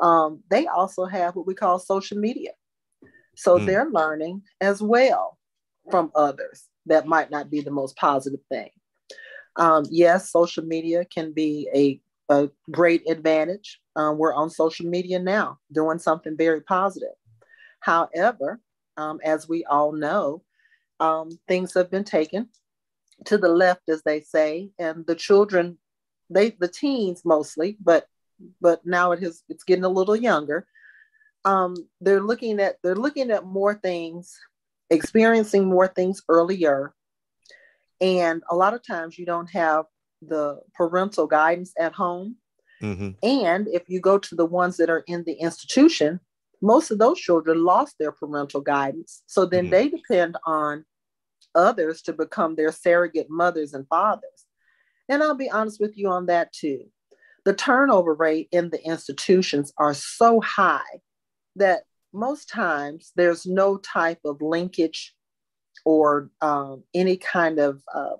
um, they also have what we call social media. So mm. they're learning as well from others. That might not be the most positive thing. Um, yes, social media can be a, a great advantage. Um, we're on social media now doing something very positive. However, um, as we all know, um, things have been taken to the left, as they say, and the children, they the teens mostly, but but now it has it's getting a little younger. Um, they're looking at they're looking at more things, experiencing more things earlier, and a lot of times you don't have the parental guidance at home. Mm-hmm. And if you go to the ones that are in the institution, most of those children lost their parental guidance. So then mm-hmm. they depend on others to become their surrogate mothers and fathers. And I'll be honest with you on that too. The turnover rate in the institutions are so high that most times there's no type of linkage or um, any kind of uh,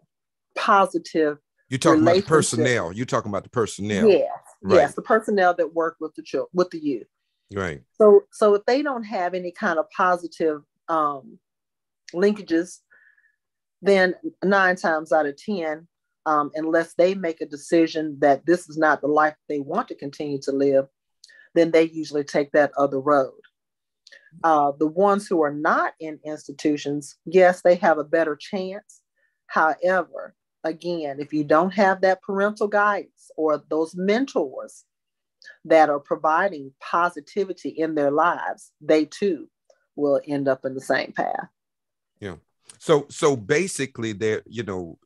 positive. You're talking about the personnel. You're talking about the personnel. Yes, right. yes, the personnel that work with the children, with the youth. Right. So, so if they don't have any kind of positive um, linkages, then nine times out of ten, um, unless they make a decision that this is not the life they want to continue to live, then they usually take that other road. Uh, the ones who are not in institutions, yes, they have a better chance. However, again, if you don't have that parental guidance or those mentors that are providing positivity in their lives, they too will end up in the same path. Yeah. So so basically they're, you know,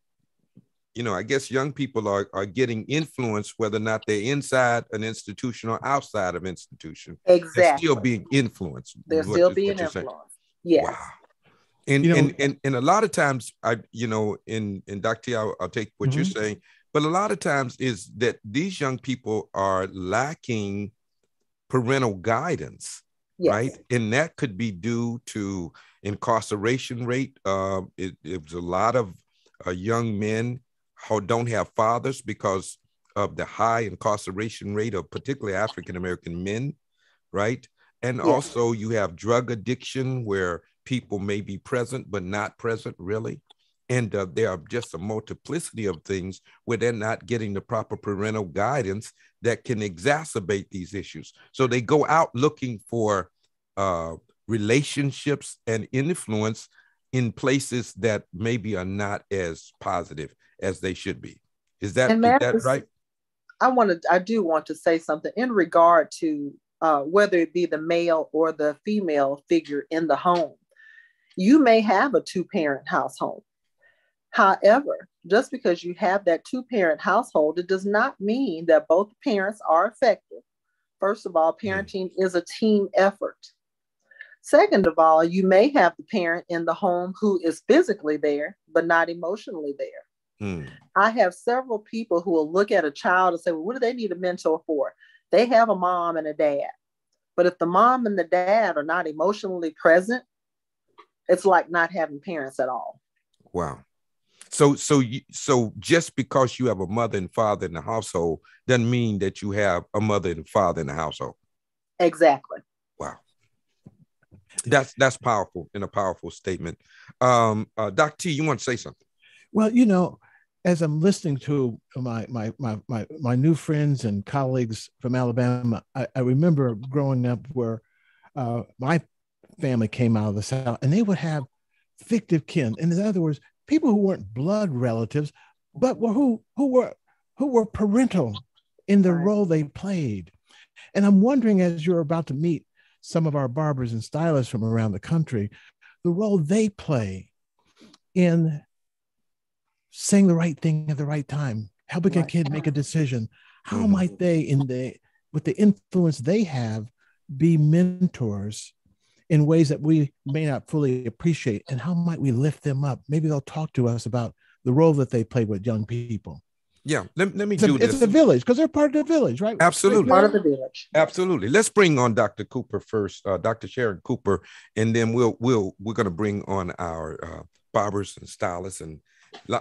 you know, I guess young people are are getting influenced whether or not they're inside an institution or outside of institution. Exactly. They're still being influenced. They're still being influenced. Yes. Wow. And, you know, and and and a lot of times I you know in in Dr. I'll, I'll take what mm-hmm. you're saying but a lot of times is that these young people are lacking parental guidance yes. right and that could be due to incarceration rate uh, it, it was a lot of uh, young men who don't have fathers because of the high incarceration rate of particularly african american men right and yes. also you have drug addiction where people may be present but not present really and uh, there are just a multiplicity of things where they're not getting the proper parental guidance that can exacerbate these issues. So they go out looking for uh, relationships and influence in places that maybe are not as positive as they should be. Is that, is that right? I want to, I do want to say something in regard to uh, whether it be the male or the female figure in the home. You may have a two parent household However, just because you have that two parent household, it does not mean that both parents are effective. First of all, parenting mm. is a team effort. Second of all, you may have the parent in the home who is physically there, but not emotionally there. Mm. I have several people who will look at a child and say, Well, what do they need a mentor for? They have a mom and a dad. But if the mom and the dad are not emotionally present, it's like not having parents at all. Wow. So so you, so just because you have a mother and father in the household doesn't mean that you have a mother and father in the household. Exactly. Wow. That's that's powerful and a powerful statement. Um, uh, Doc T, you want to say something? Well, you know, as I'm listening to my my my my, my new friends and colleagues from Alabama, I, I remember growing up where uh, my family came out of the South, and they would have fictive kin. And in other words, people who weren't blood relatives, but were who who were who were parental in the role they played. And I'm wondering, as you're about to meet some of our barbers and stylists from around the country, the role they play in saying the right thing at the right time, helping right. a kid make a decision. How mm-hmm. might they, in the with the influence they have, be mentors in ways that we may not fully appreciate and how might we lift them up maybe they'll talk to us about the role that they play with young people yeah let, let me it's do a, this it's a village because they're part of the village right absolutely Part of the village. absolutely let's bring on dr cooper first uh, dr sharon cooper and then we'll we'll we're going to bring on our uh, barbers and stylists and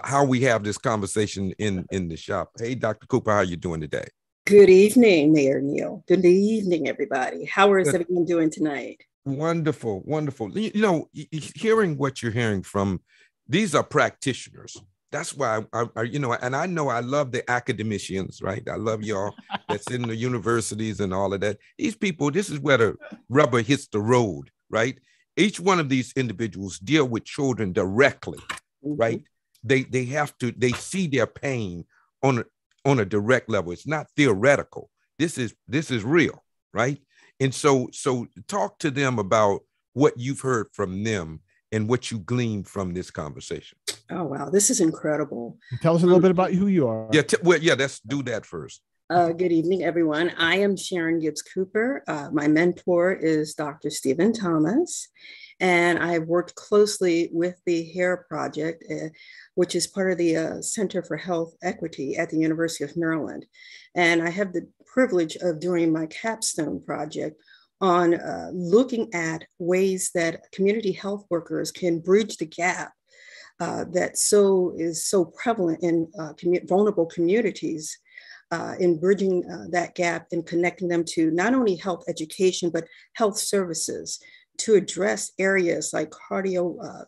how we have this conversation in in the shop hey dr cooper how you doing today Good evening, Mayor Neal. Good evening, everybody. How is Good. everyone doing tonight? Wonderful, wonderful. You, you know, hearing what you're hearing from these are practitioners. That's why I, I, you know, and I know I love the academicians, right? I love y'all that's in the universities and all of that. These people, this is where the rubber hits the road, right? Each one of these individuals deal with children directly, mm-hmm. right? They they have to they see their pain on a, on a direct level. It's not theoretical. This is this is real, right? And so so talk to them about what you've heard from them and what you gleaned from this conversation. Oh, wow. This is incredible. tell us a little bit about who you are Yeah, t- well, yeah, let's do that first. Uh, good evening, everyone. I am Sharon Gibbs Cooper. Uh, my mentor is Dr. Stephen Thomas, and I've worked closely with the HAIR Project, uh, which is part of the uh, Center for Health Equity at the University of Maryland. And I have the privilege of doing my capstone project on uh, looking at ways that community health workers can bridge the gap uh, that so is so prevalent in uh, commu- vulnerable communities uh, in bridging uh, that gap and connecting them to not only health education, but health services to address areas like cardio uh,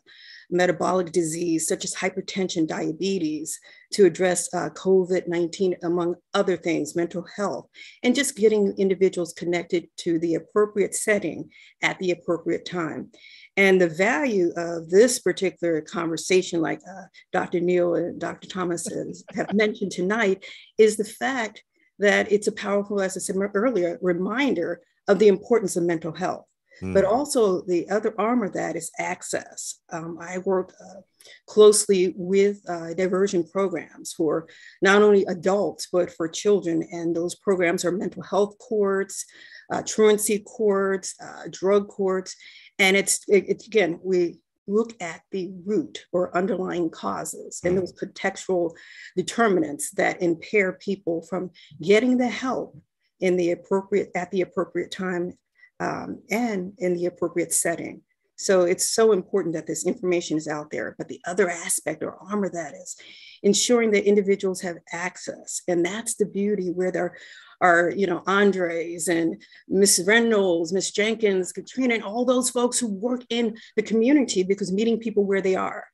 metabolic disease, such as hypertension, diabetes, to address uh, COVID 19, among other things, mental health, and just getting individuals connected to the appropriate setting at the appropriate time. And the value of this particular conversation, like uh, Dr. Neal and Dr. Thomas have mentioned tonight, is the fact that it's a powerful, as I said earlier, reminder of the importance of mental health. But Mm. also the other arm of that is access. Um, I work uh, closely with uh, diversion programs for not only adults, but for children. And those programs are mental health courts, uh, truancy courts, uh, drug courts. And it's, it, it's again, we look at the root or underlying causes and those contextual determinants that impair people from getting the help in the appropriate at the appropriate time um, and in the appropriate setting. So it's so important that this information is out there. But the other aspect or arm of that is ensuring that individuals have access. And that's the beauty where there are, you know, Andres and Miss Reynolds, Miss Jenkins, Katrina, and all those folks who work in the community because meeting people where they are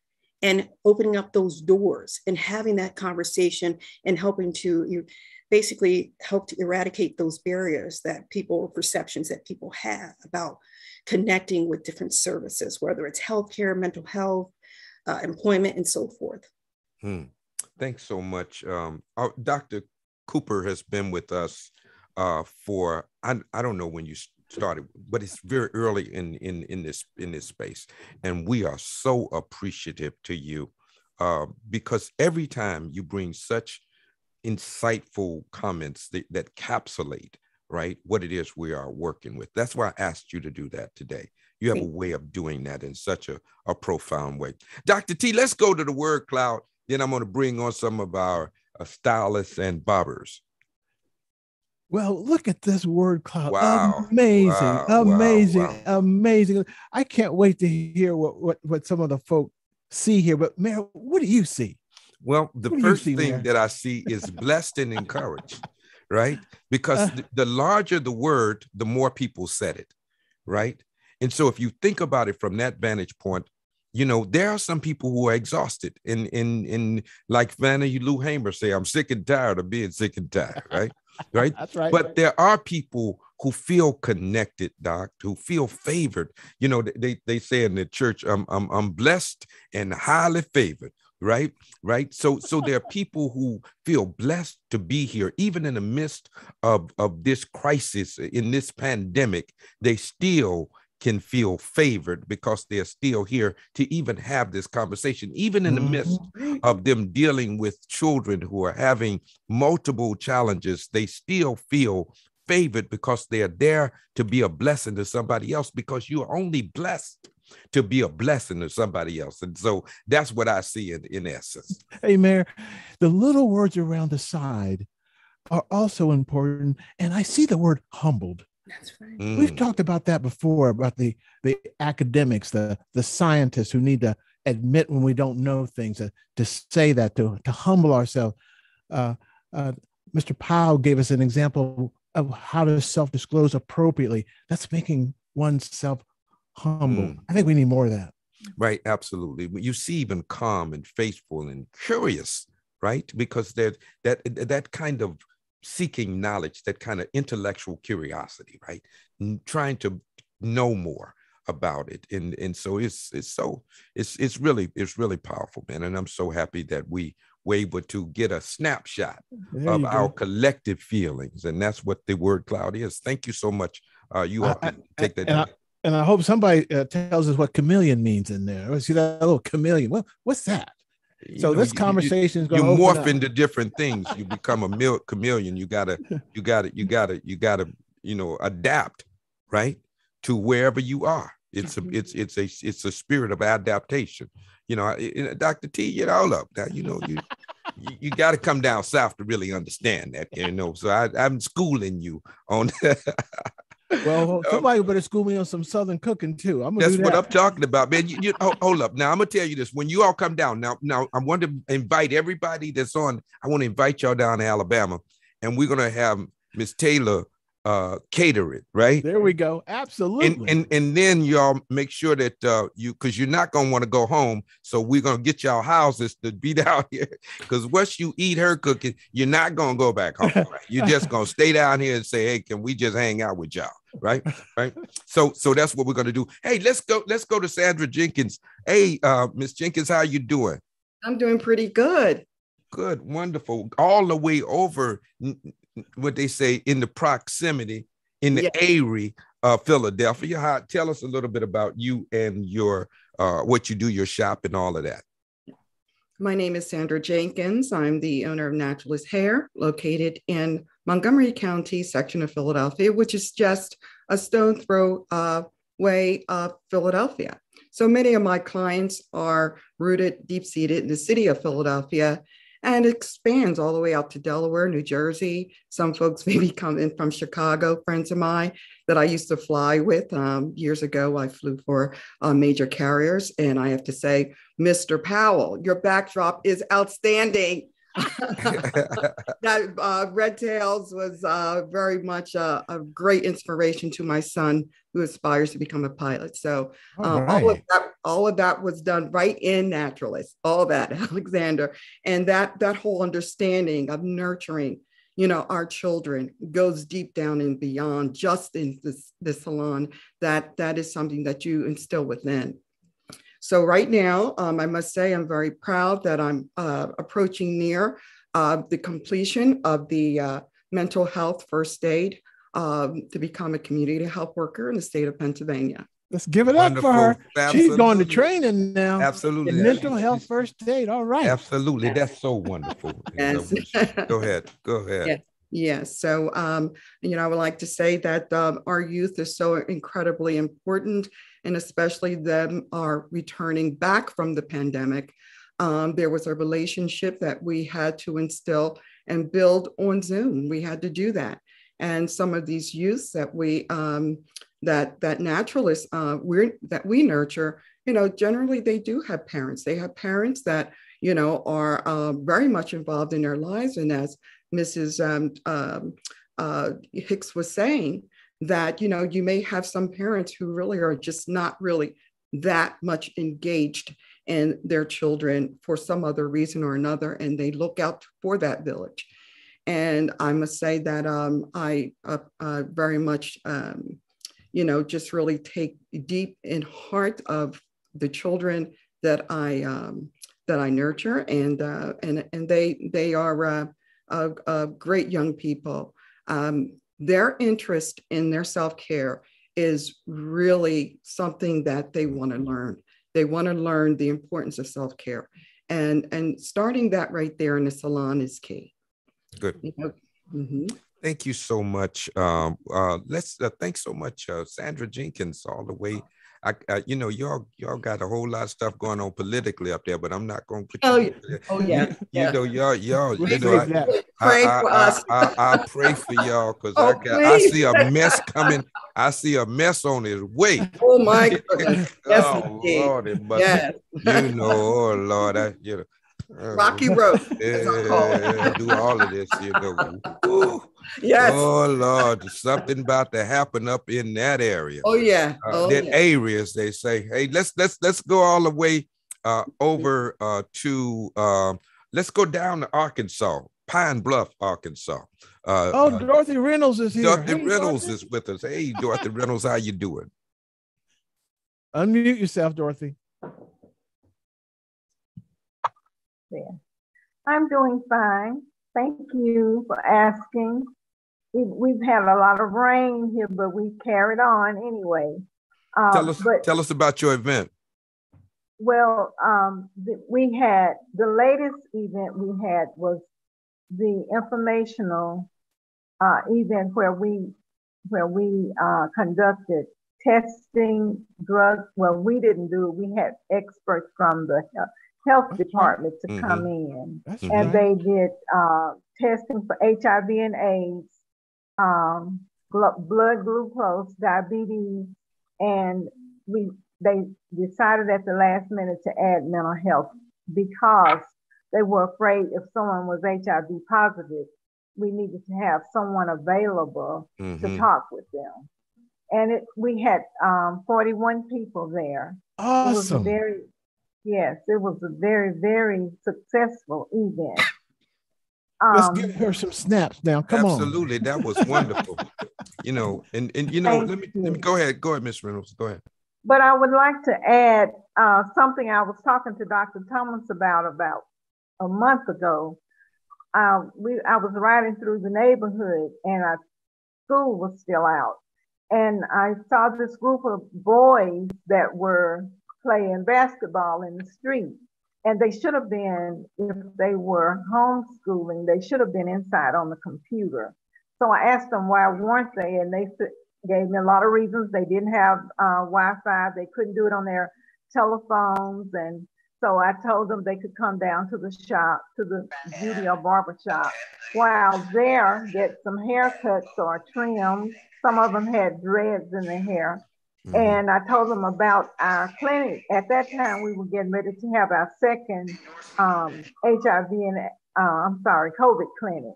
and opening up those doors and having that conversation and helping to you basically help to eradicate those barriers that people perceptions that people have about connecting with different services whether it's healthcare mental health uh, employment and so forth Hmm. Thanks so much. Um, our, Dr. Cooper has been with us uh, for I, I don't know when you started, but it's very early in in in this in this space, and we are so appreciative to you uh, because every time you bring such insightful comments that, that capsulate right what it is we are working with. That's why I asked you to do that today. You have a way of doing that in such a, a profound way. Dr. T, let's go to the word cloud. Then I'm going to bring on some of our uh, stylists and barbers. Well, look at this word cloud. Wow. Amazing, wow, amazing, wow. amazing. I can't wait to hear what, what, what some of the folk see here. But Mayor, what do you see? Well, the What do you first thing Mayor? that I see is blessed and encouraged, right? Because Uh. th- the larger the word, the more people said it, right? And so if you think about it from that vantage point, you know, there are some people who are exhausted. In in in like Fannie you Lou Hamer say, I'm sick and tired of being sick and tired, right? right? That's right. But there are people who feel connected, Doc, who feel favored. You know, they they say in the church, I'm I'm I'm blessed and highly favored, right? Right. So so there are people who feel blessed to be here, even in the midst of of this crisis in this pandemic. They still can feel favored because they're still here to even have this conversation, even in the midst Mhm. of them dealing with children who are having multiple challenges, they still feel favored because they are there to be a blessing to somebody else because you are only blessed to be a blessing to somebody else. And so that's what I see in, in essence. Hey, Mayor, the little words around the side are also important. And I see the word humbled. That's right. Mm. We've talked about that before about the the academics, the the scientists who need to admit when we don't know things, uh, to say that, to to humble ourselves. Uh, uh, Mr. Powell gave us an example of how to self-disclose appropriately. That's making oneself humble. Mm. I think we need more of that. Right, absolutely. You see even calm and faithful and curious, right? Because that that that kind of seeking knowledge, that kind of intellectual curiosity, right? N- Trying to know more about it. And and so it's it's so it's it's really it's really powerful, man. And I'm so happy that we were able to get a snapshot There of our collective feelings. And that's what the word cloud is. Thank you so much. Uh, you all I- can take that. And I- down. And I hope somebody uh, tells us what chameleon means in there. Oh, See that little chameleon? Well, what's that? You So know, this you- you- conversation is you going to morph into different things. You become a mil- chameleon. You gotta, you gotta, you gotta, you gotta, you know, adapt, right, to wherever you are. It's a, it's, it's a, it's a spirit of adaptation. You know, I- I- Dr. T, you know, hold up. Now, you know, you, you, you got to come down south to really understand that. You know, so I, I'm schooling you on. Well, um, somebody better school me on some Southern cooking too. I'm gonna That's do what. I'm talking about, man. You, you hold, hold up. Now I'm gonna tell you this. When you all come down, now, now I want to invite everybody that's on. I want to invite y'all down to Alabama, and we're gonna have Miss Taylor uh cater it, right? There we go. Absolutely. And and and then y'all make sure that uh you because you're not gonna want to go home. So we're gonna get y'all houses to be down here. Because once you eat her cooking, you're not gonna go back home. Right? You're just gonna stay down here and say, hey, can we just hang out with y'all? Right, right. So so that's what we're gonna do. Hey, let's go, let's go to Sandra Jenkins. Hey, uh, Miss Jenkins, how you doing? I'm doing pretty good. Good, wonderful. All the way over n- n- what they say in the proximity in the Yeah. area of Philadelphia. How, tell us a little bit about you and your uh, what you do, your shop, and all of that. My name is Sandra Jenkins. I'm the owner of Naturalist Hair, located in Montgomery County section of Philadelphia, which is just a stone throw uh, way of Philadelphia. So many of my clients are rooted, deep seated in the city of Philadelphia and expands all the way out to Delaware, New Jersey. Some folks maybe come in from Chicago, friends of mine that I used to fly with. Um, years ago, I flew for uh, major carriers. And I have to say, Mr. Powell, your backdrop is outstanding. that uh, Red Tails was uh, very much a, a great inspiration to my son who aspires to become a pilot. So All um, all, of that, all of that was done right in Naturalist, all that, Alexander. And that, that whole understanding of nurturing, you know, our children goes deep down and beyond just in this, this salon. That, that is something that you instill within. So right now, um, I must say I'm very proud that I'm uh, approaching near uh, the completion of the uh, mental health first aid um, to become a community health worker in the state of Pennsylvania. Let's give it up for her. Wonderful. She's going to training now. Absolutely. in mental health first aid. All right. Absolutely. That's so wonderful. Yes. Go ahead. Go ahead. Yeah. Yes. So, um, you know, I would like to say that um, our youth is so incredibly important, and especially them are returning back from the pandemic. Um, there was a relationship that we had to instill and build on Zoom. We had to do that, and some of these youths that we um, that that naturalists uh, we're that we nurture, you know, generally they do have parents. They have parents that you know are uh, very much involved in their lives, and as Mrs. Um, um, uh, Hicks was saying that you know you may have some parents who really are just not really that much engaged in their children for some other reason or another, and they look out for that village. And I must say that um, I uh, uh, very much, um, you know, just really take deep in heart of the children that I um, that I nurture, and uh, and and they they are uh, great young people. Um, their interest in their self care is really something that they want to learn. They want to learn the importance of self care, and and starting that right there in the salon is key. Good. You know, mhm. Thank you so much. Um, uh, let's uh, thanks so much, uh, Sandra Jenkins, all the way. I, I, you know, y'all y'all got a whole lot of stuff going on politically up there, but I'm not going to. Oh, you, oh yeah. You, yeah. you know, y'all y'all. You know, I, pray I, for us. I, pray for y'all because Oh, I got I see a mess coming. I see a mess on its way. Oh my goodness. Yes, oh. Lord, must, Yes. you know, oh Lord, I you know. Rocky oh, Road. What I yeah, do all of this, you know. Ooh. Yes. Oh Lord, something about to happen up in that area. Oh yeah. Uh, Oh that yeah. areas they say, hey, let's let's let's go all the way uh, over uh, to um, let's go down to Arkansas, Pine Bluff, Arkansas. Uh, Oh, uh, Dorothy Reynolds is here. Dorothy Hey, Reynolds Dorothy. is with us. Hey, Dorothy Reynolds, how you doing? Unmute yourself, Dorothy. Yeah. I'm doing fine. Thank you for asking. We- We've had a lot of rain here, but we carried on anyway. Uh, Tell us But, tell us about your event. well, um, the- we had, the latest event we had was the informational uh, event where we, where we uh, conducted testing drugs. Well, we didn't do it. We had experts from the health department to Mhm. come in. That's Mhm. and right. they did uh, testing for HIV and AIDS, um, blood glucose, diabetes, and we they decided at the last minute to add mental health because they were afraid if someone was HIV positive, we needed to have someone available to Mhm. talk with them. And it, we had um, 41 people there. It was Awesome. very, yes, it was a very, very successful event. Let's Um, give her some snaps now. Come on. Absolutely, that was wonderful. you know, and and you know, Thank let me let me go ahead, go ahead, Miss Reynolds, go ahead. But I would like to add uh, something I was talking to Dr. Thomas about about a month ago. Uh, we I was riding through the neighborhood and our school was still out, and I saw this group of boys that were playing basketball in the street, and they should have been if they were homeschooling, they should have been inside on the computer. So I asked them why weren't they, and they gave me a lot of reasons. They didn't have uh, Wi-Fi. They couldn't do it on their telephones, and so I told them they could come down to the shop, to the beauty or barber shop. While there, get some haircuts or trims. Some of them had dreads in their hair. Mhm. And I told them about our clinic. At that time, we were getting ready to have our second um, HIV and uh, I'm sorry, COVID clinic.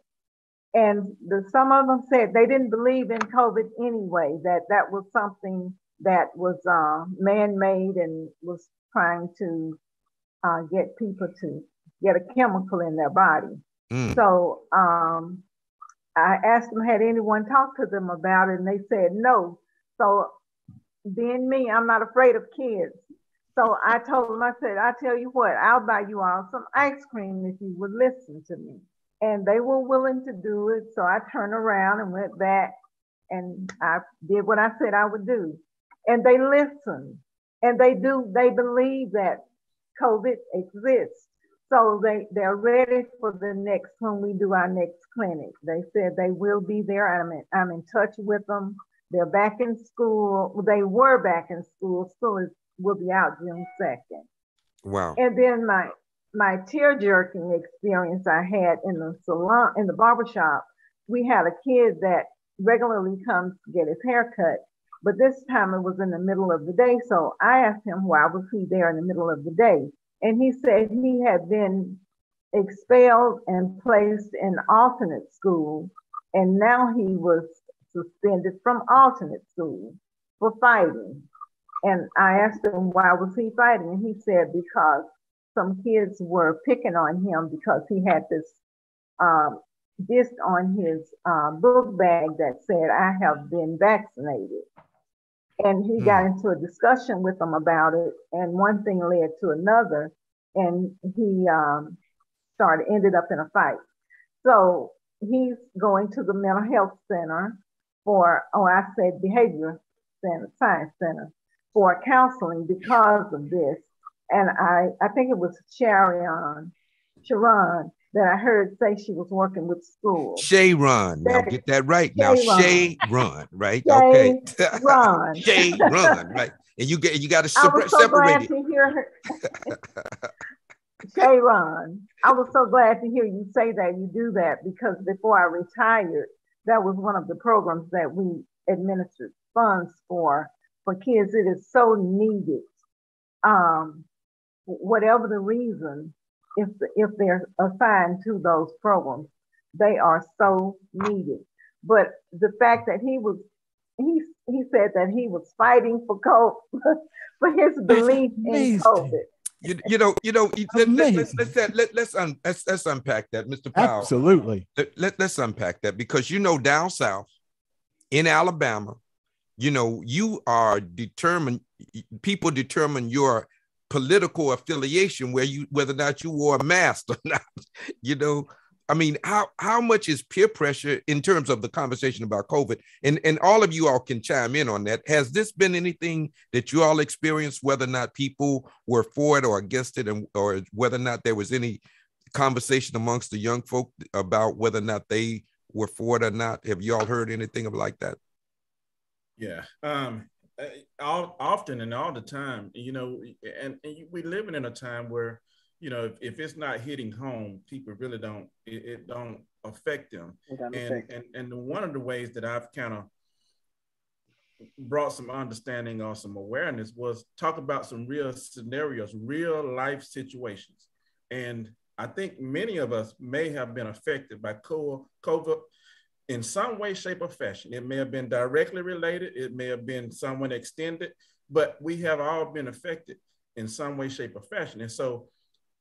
And the, some of them said they didn't believe in COVID anyway, that that was something that was uh, man-made and was trying to uh, get people to get a chemical in their body. Mm. So um, I asked them, had anyone talked to them about it? And they said no. So being me, I'm not afraid of kids. So I told them, I said, I tell you what, I'll buy you all some ice cream if you would listen to me. And they were willing to do it. So I turned around and went back and I did what I said I would do. And they listened and they do, they believe that COVID exists. So they, they're ready for the next, when we do our next clinic. They said they will be there. I'm in, I'm in touch with them. They're back in school. They were back in school. School is, will be out June 2nd. Wow. And then my my tear jerking experience I had in the salon in the barbershop, we had a kid that regularly comes to get his hair cut, but this time it was in the middle of the day. So I asked him why was he there in the middle of the day, and he said he had been expelled and placed in alternate school, and now he was suspended from alternate school for fighting. And I asked him why was he fighting, and he said because some kids were picking on him because he had this um, disc on his uh, book bag that said, I have been vaccinated. And he got into a discussion with them about it, and one thing led to another, and he um, started, ended up in a fight. So he's going to the mental health center for, oh, I said behavior center, science center for counseling because of this and I, I think it was Sharon, Sharon that I heard say she was working with schools. Shay Run. Now get that right. Now Shay Run, right? okay. Run. Shay Run, right? And you get you got to separ- so separate it. To hear her. Shay Run. I was so glad to hear you say that you do that because before I retired, that was one of the programs that we administered funds for for kids. It is so needed. Um, whatever the reason, if if they're assigned to those programs, they are so needed. But the fact that he was he he said that he was fighting for COVID for his belief in COVID. You, you know, you know, let, us let's let, let, let's, un, let's let's unpack that, Mr. Powell. Absolutely. Let, let, let's unpack that because you know, down south in Alabama, you know, you are determined. People determine your political affiliation where you whether or not you wore a mask or not. You know, I mean, how how much is peer pressure in terms of the conversation about COVID? And and all of you all can chime in on that. Has this been anything that you all experienced, whether or not people were for it or against it, and or whether or not there was any conversation amongst the young folk about whether or not they were for it or not? Have you all heard anything of like that? Yeah. Um, all, often and all the time, you know, and, and we living in a time where you know, if, if it's not hitting home, people really don't it, it don't affect them. And, affect. and and one of the ways that I've kind of brought some understanding or some awareness was talk about some real scenarios, real life situations. And I think many of us may have been affected by COVID in some way, shape, or fashion. It may have been directly related, it may have been someone extended, but we have all been affected in some way, shape, or fashion. And so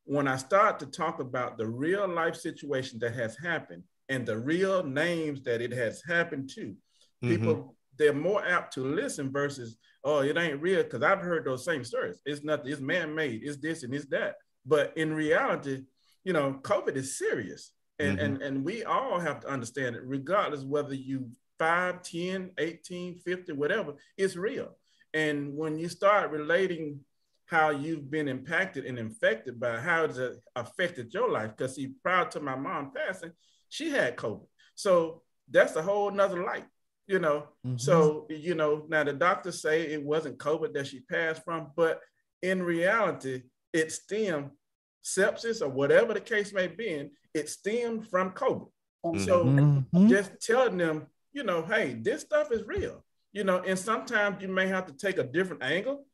when I start to talk about the real life situation that has happened and the real names that it has happened to, mm-hmm. people they're more apt to listen versus oh it ain't real because I've heard those same stories. It's nothing. It's man made. It's this and it's that. But in reality, you know, COVID is serious, and mm-hmm. and and we all have to understand it, regardless whether you 5, 10, 18, 50, whatever. It's real. And when you start relating how you've been impacted and infected by how it's affected your life. Because see, prior to my mom passing, she had COVID. So that's a whole nother light, you know. Mm-hmm. So, you know, now the doctors say it wasn't COVID that she passed from, but in reality, it stemmed sepsis or whatever the case may be, it stemmed from COVID. Mm-hmm. So mm-hmm. just telling them, you know, hey, this stuff is real, you know, and sometimes you may have to take a different angle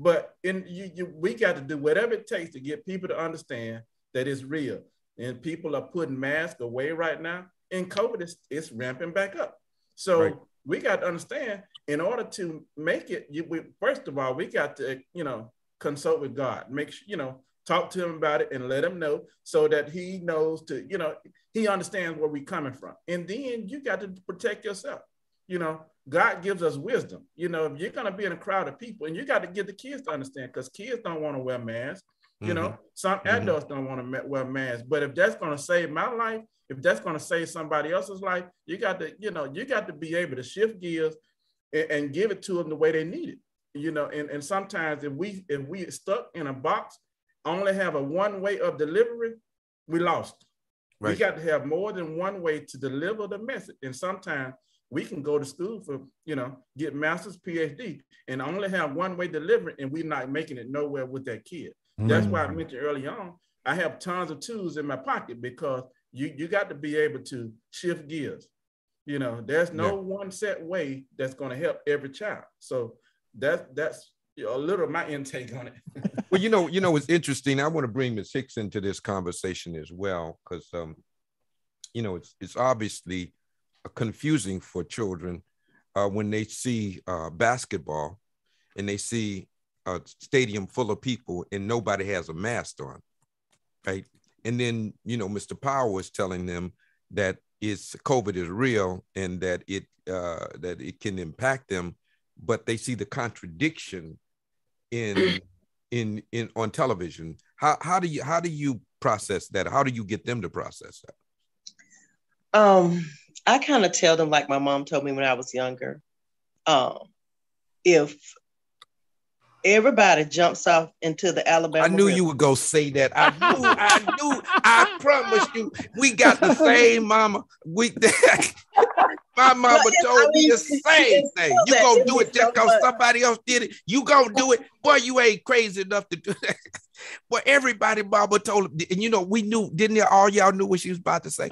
but in you, you, we got to do whatever it takes to get people to understand that it's real. And people are putting masks away right now, and COVID is it's ramping back up. So right. we got to understand in order to make it, you, we, first of all, we got to you know consult with God, make sure you know talk to him about it and let him know so that he knows to you know he understands where we're coming from. And then you got to protect yourself. You know, God gives us wisdom. You know, if you're gonna be in a crowd of people, and you got to get the kids to understand, because kids don't want to wear masks. You mm-hmm. know, some mm-hmm. adults don't want to wear masks. But if that's gonna save my life, if that's gonna save somebody else's life, you got to, you know, you got to be able to shift gears and, and give it to them the way they need it. You know, and, and sometimes if we if we stuck in a box, only have a one way of delivery, we lost. Right. We got to have more than one way to deliver the message. And sometimes we can go to school for, you know, get master's, PhD, and only have one way delivery, and we're not making it nowhere with that kid. Mm-hmm. That's why I mm. mentioned early on, I have tons of tools in my pocket because you, you got to be able to shift gears. You know, there's no yeah. one set way that's going to help every child. So that's that's a little my intake on it. well, you know, you know, it's interesting. I want to bring Ms. Hicks into this conversation as well, because um, you know, it's it's obviously confusing for children uh, when they see uh, basketball and they see a stadium full of people and nobody has a mask on, right? And then you know, Mr. Powell was telling them that it's COVID is real and that it uh, that it can impact them, but they see the contradiction in in in on television. How how do you how do you process that? How do you get them to process that? Um, I kind of tell them like my mom told me when I was younger. Um, if Everybody jumps off into the Alabama. I knew River. you would go say that. I knew, I knew, I promise you, we got the same mama. We my mama it- told I me the same thing. You that gonna do it just so because much. somebody else did it. You gonna do it. Boy, you ain't crazy enough to do that. But everybody mama told and you know, we knew, didn't? All y'all knew what she was about to say.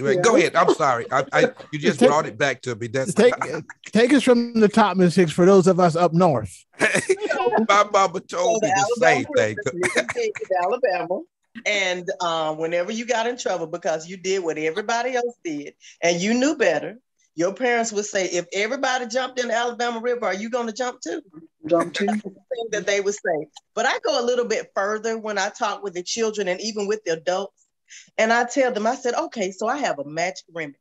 Right, Go ahead. I'm sorry. I, I you just Take- brought it back to me. That's Take take us from the top, Miss Hicks, for those of us up north. my mama told me the same thing. River, Mississippi to Alabama. And um, whenever you got in trouble because you did what everybody else did and you knew better, your parents would say, if everybody jumped in the Alabama River, are you going to jump too? Jump to. thing that they would say. But I go a little bit further when I talk with the children and even with the adults. And I tell them, I said, okay, so I have a magic remedy.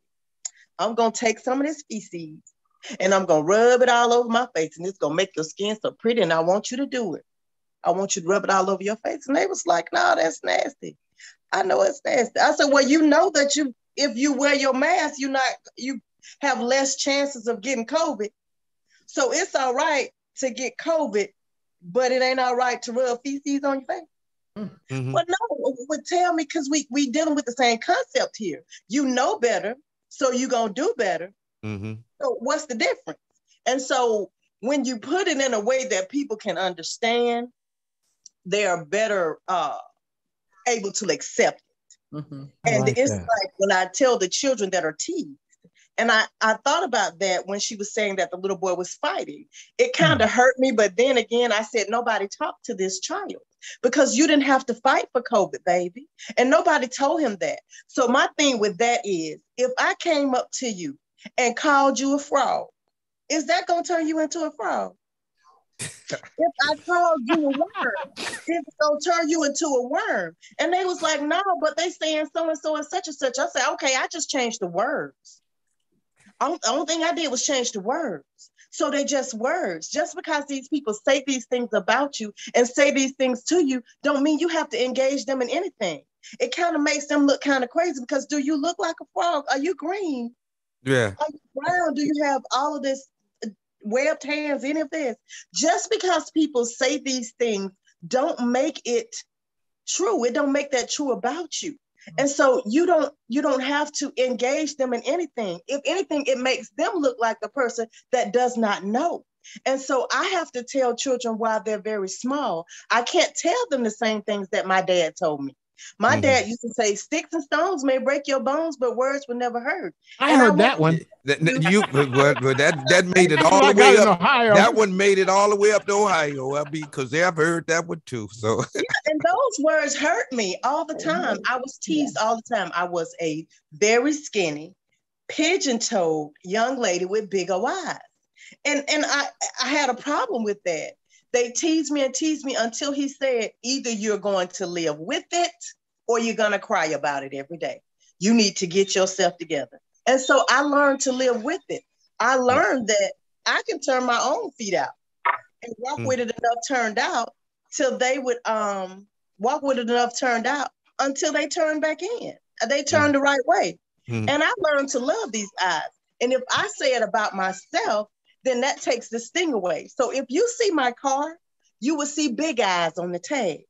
I'm going to take some of this feces and I'm going to rub it all over my face and it's going to make your skin so pretty. And I want you to do it. I want you to rub it all over your face. And they was like, no, that's nasty. I know it's nasty. I said, well, you know that you, if you wear your mask, you're not, you have less chances of getting COVID. So it's all right to get COVID, but it ain't all right to rub feces on your face. Mhm. But no, would tell me because we we dealing with the same concept here. You know better, so you gonna do better. Mhm. So what's the difference? And so when you put it in a way that people can understand, they are better uh, able to accept it. Mhm. And like it's that. like when I tell the children that are teased, and I, I thought about that when she was saying that the little boy was fighting. It hmm. kind of hurt me, but then again, I said, nobody talked to this child because you didn't have to fight for COVID, baby. And nobody told him that. So my thing with that is if I came up to you and called you a fraud, is that gonna turn you into a fraud? if I called you a worm, it's gonna turn you into a worm. And they was like, no, but they saying so and so and such and such. I said, okay, I just changed the words. Only, only thing I did was change the words. So they just words. Just because these people say these things about you and say these things to you, don't mean you have to engage them in anything. It kind of makes them look kind of crazy because do you look like a frog? Are you green? Yeah. Are you brown? Do you have all of this uh, webbed hands, any of this? Just because people say these things don't make it true. It don't make that true about you. And so you don't you don't have to engage them in anything. If anything, it makes them look like the person that does not know. And so I have to tell children while they're very small, I can't tell them the same things that my dad told me. My Mhm. dad used to say, "Sticks and stones may break your bones, but words were never heard." I And I heard that one. That, that- you, but, but that that made it all the way up. Ohio. That one made it all the way up to Ohio. I mean, because I've heard that one too. So and those words hurt me all the time. I was teased all the time. I was a very skinny, pigeon-toed young lady with big eyes. And and I, I had a problem with that. They teased me and teased me until he said, either you're going to live with it or you're going to cry about it every day. You need to get yourself together. And so I learned to live with it. I learned that I can turn my own feet out and walk Mm. with it enough turned out till they would um walk with it enough turned out until they turn back in. They turn the right way. Mhm. And I learned to love these eyes. And if I say it about myself, then that takes the sting away. So if you see my car, you will see big eyes on the tag.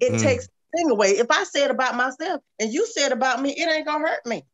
It Mm. takes the sting away. If I say it about myself and you say it about me, it ain't gonna hurt me.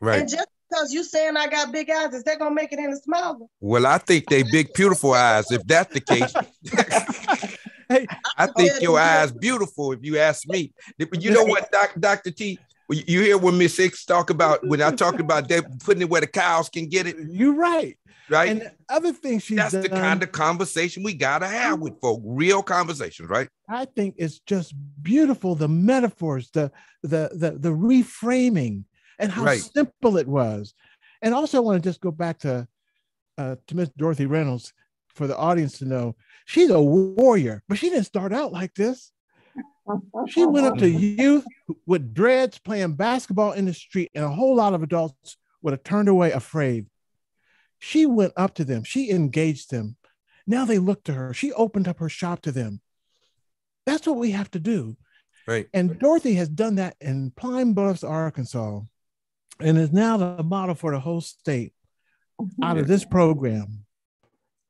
right. And just because you saying I got big eyes, is that gonna make it any smaller? Well, I think they big, beautiful eyes. If that's the case, Hey, I think your eyes beautiful. If you ask me, but you know what, Doc, Doctor T, you you hear when Miss Hicks talk about when I talk about they putting it where the cows can get it, you're right. Right? And the other thing she's that's the kind of conversation we gotta have with folk. Real conversations, right? I think it's just beautiful. The metaphors, the the the the reframing, and how Right. simple it was. And also, I want to just go back to uh, to Miss Dorothy Reynolds for the audience to know she's a warrior, but she didn't start out like this. She went up to youth with dreads playing basketball in the street, and a whole lot of adults would have turned away afraid. She went up to them, she engaged them. Now they look to her. She opened up her shop to them. That's what we have to do. Right. And Dorothy has done that in Pine Bluffs, Arkansas, and is now the model for the whole state mm-hmm. out of this program.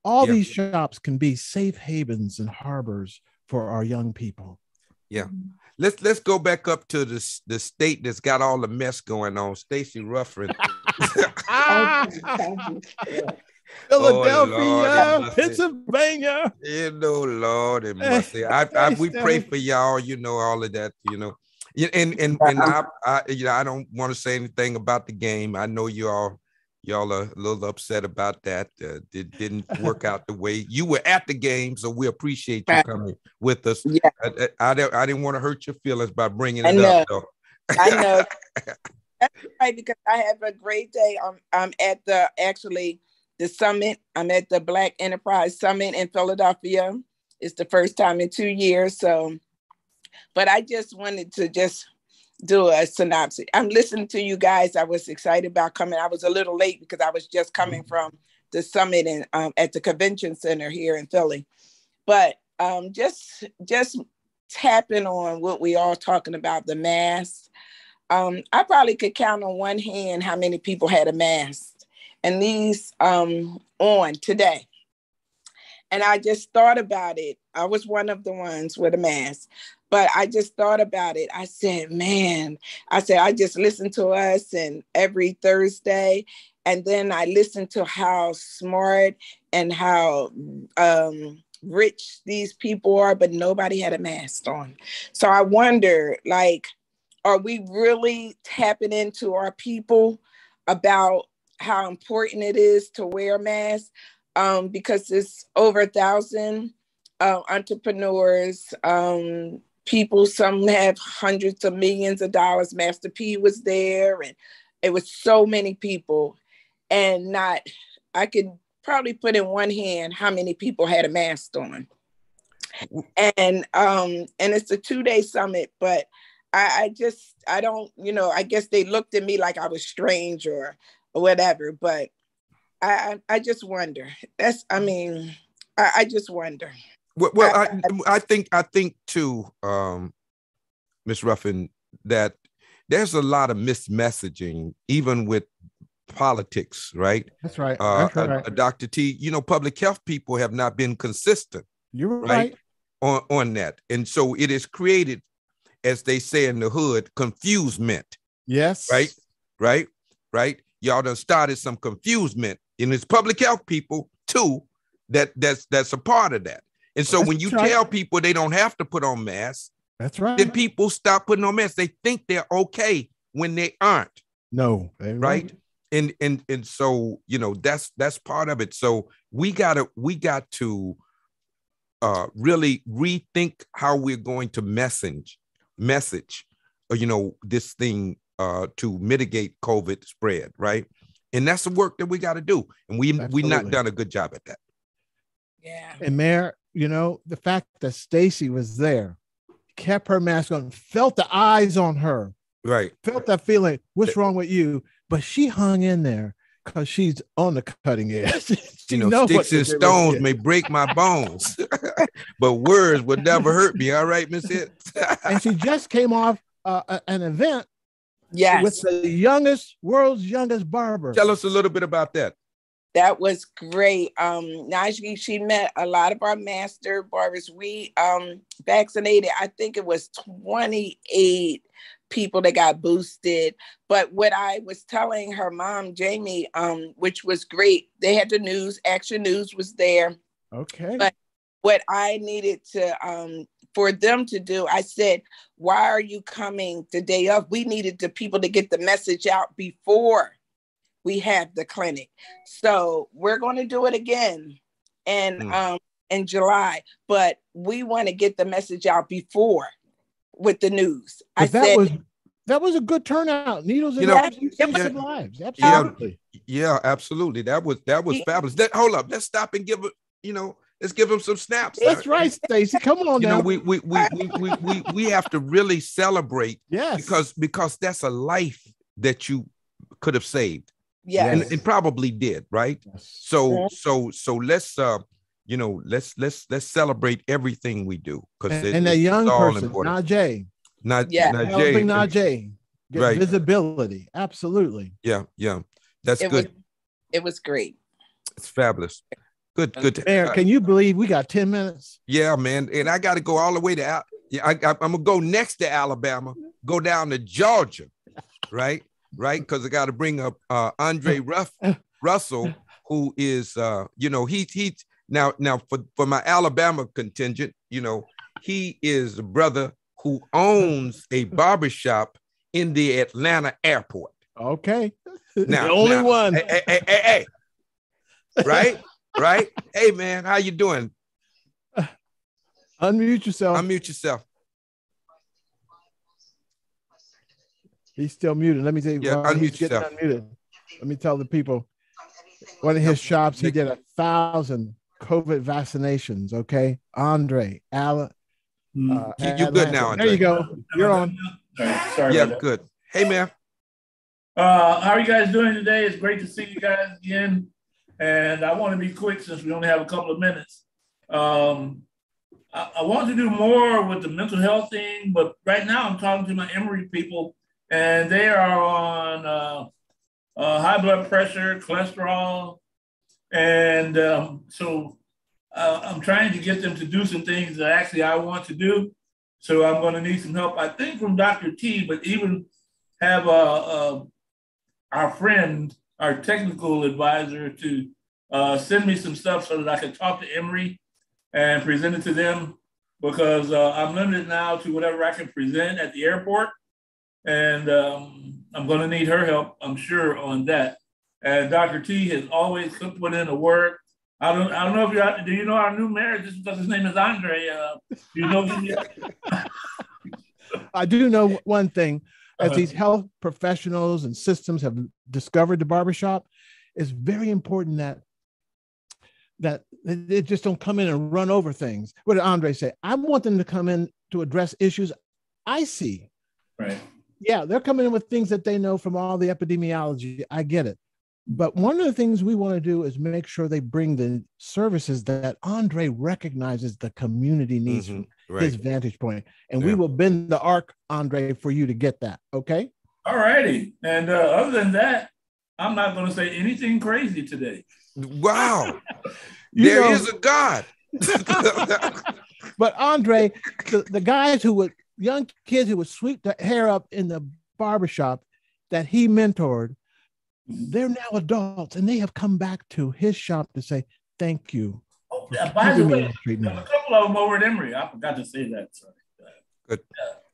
all yeah. these shops can be safe havens and harbors for our young people. Yeah. Let's let's go back up to the, the state that's got all the mess going on. Stacy Ruffin. Philadelphia, oh, Pennsylvania. You know, Lord and mercy. I, I, we pray for y'all. You know all of that. You know, and and and I, I you know I don't want to say anything about the game. I know you all y'all are a little upset about that. Uh, it didn't work out the way you were at the game, so we appreciate you coming with us. Yeah. I, I, I, I didn't want to hurt your feelings by bringing it up. Though. I know. That's right because I have a great day. I'm I'm at the actually the summit. I'm at the Black Enterprise Summit in Philadelphia. It's the first time in two years. So, but I just wanted to just do a synopsis. I'm listening to you guys. I was excited about coming. I was a little late because I was just coming mm-hmm. from the summit and um, at the convention center here in Philly. But um, just just tapping on what we all talking about the mask. Um, I probably could count on one hand how many people had a mask and these um, on today. And I just thought about it. I was one of the ones with a mask, but I just thought about it. I said, man, I said, I just listened to us and every Thursday. And then I listened to how smart and how um, rich these people are, but nobody had a mask on. So I wonder, like, are we really tapping into our people about how important it is to wear masks? um, because it's over a thousand uh, entrepreneurs, um, people, some have hundreds of millions of dollars. Master P was there, and it was so many people. And not, I could probably put in one hand how many people had a mask on. And um, and it's a two-day summit, but I, I just I don't, you know, I guess they looked at me like I was strange or or whatever. But I, I just wonder. That's, I mean, I, I just wonder. Well, well I, I, I, think, I think too, um, Miss Ruffin, that there's a lot of mismessaging, even with politics, right? That's right. Uh, That's right. Uh, Dr. T, you know, public health people have not been consistent. You're right. right. On, on that. And so it is created, as they say in the hood, confusement. Yes. Right. Right. Right y'all done started some confusement in it's public health people too that that's that's a part of that and so that's when you right. tell people they don't have to put on masks that's right then people stop putting on masks they think they're okay when they aren't no right and and and so you know that's that's part of it so we gotta we got to uh really rethink how we're going to message message uh, you know this thing uh, to mitigate COVID spread, right? And that's the work that we got to do, and we we not done a good job at that. Yeah. And Mayor, you know the fact that Stacy was there, kept her mask on, felt the eyes on her, right? Felt that feeling. What's wrong with you? But she hung in there because she's on the cutting edge. you know, sticks and stones may break my bones, but words would never hurt me. All right, Miss It. and she just came off uh, an event Yes. With the youngest, world's youngest barber. Tell us a little bit about that. That was great. Um, Najee, she met a lot of our master barbers. We um vaccinated, I think it was 28 people that got boosted. But what I was telling her mom, Jamie, um, which was great, they had the news, Action News was there. Okay. But what I needed to um for them to do. I said, why are you coming the day of? We needed the people to get the message out before we have the clinic. So we're going to do it again and mm. um in July, but we want to get the message out before with the news. I that said was that was a good turnout. Needles and lives, yeah, lives. Absolutely. Yeah, yeah, absolutely. That was that was fabulous. That, hold up, let's stop and give it, you know, Let's give him some snaps. That's right, Stacy. Come on you now. know, we we, we we we we we have to really celebrate. Yes. Because because that's a life that you could have saved. Yeah. And, and, probably did, right? Yes. So so so let's uh you know let's let's let's celebrate everything we do because and, and that young person, Najee. Not yeah, Najee. Najee. Get right. visibility. Absolutely. Yeah, yeah. That's it good. Was, it was great. It's fabulous. Good, good. Mayor, can you believe we got 10 minutes? Yeah, man. And I got to go all the way to, Al- yeah, I, I, I'm going to go next to Alabama, go down to Georgia, right? Right? Mm. Because I got to bring up uh, Andre mm. Ruff, uh. Russell, mm. who is, uh, you know, he, he, now, now for, for my Alabama contingent, you know, he is a brother who owns a barbershop in the Atlanta airport. Okay. Now, the only now, one. Hey, hey, hey, hey, hey. right? right? Hey, man, how you doing? Unmute yourself. Unmute yourself. He's still muted. Let me tell you. Yeah, while he's unmute getting yourself. unmuted. Let me tell the people. One of his shops, he did a thousand COVID vaccinations. Okay, Andre, Ala. You- uh, you good Atlanta. now, There you go. You're on. Sorry yeah, good. Hey, man. Uh, how are you guys doing today? It's great to see you guys again. And I want to be quick since we only have a couple of minutes. Um, I, I want to do more with the mental health thing, but right now I'm talking to my Emory people, and they are on uh, uh, high blood pressure, cholesterol, and um, so uh, I'm trying to get them to do some things that actually I want to do. So I'm going to need some help, I think, from Dr. T, but even have a, a our friend, our technical advisor, to uh, send me some stuff so that I can talk to Emory and present it to them because uh, I'm limited now to whatever I can present at the airport. And um, I'm going to need her help, I'm sure, on that. And Dr. T has always put in the work. I don't, I don't know if you do you know our new mayor just because his name is Andre. Uh, do you know? I do know one thing. As Uh-huh. these health professionals and systems have discovered the barbershop, it's very important that that they just don't come in and run over things. What did Andre say? I want them to come in to address issues I see. Right. Yeah, they're coming in with things that they know from all the epidemiology. I get it. But one of the things we want to do is make sure they bring the services that Andre recognizes the community needs from his vantage point. And we will bend the arc, Andre, for you to get that. Okay. All righty. And uh, other than that, I'm not going to say anything crazy today. Wow. You There know- is a God. But Andre, the, the guys who would young kids who would sweep the hair up in the barbershop that he mentored, they're now adults and they have come back to his shop to say, thank you. Oh, yeah, by the way, the there's a couple of them over at Emory. I forgot to say that. Sorry. Good.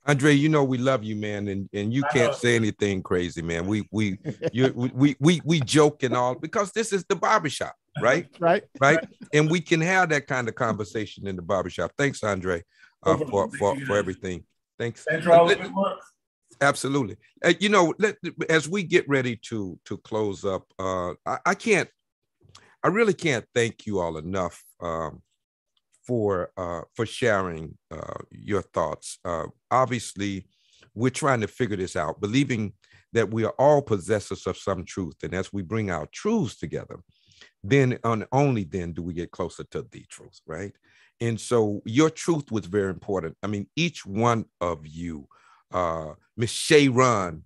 Andre, you know we love you, man, and, and you can't say anything crazy, man. We we you we, we we we joke and all because this is the barbershop, right? Right. Right. And we can have that kind of conversation in the barbershop. Thanks, Andre, uh, for for Thank you, for everything. Thanks. Thanks for all the Let- good work. Absolutely. Uh, you know, let, as we get ready to to close up, uh, I, I can't, I really can't thank you all enough um, for uh, for sharing uh, your thoughts. Uh, obviously, we're trying to figure this out, believing that we are all possessors of some truth, and as we bring our truths together, then and only then do we get closer to the truth, right? And so your truth was very important. I mean, each one of you, uh, Miss Sharon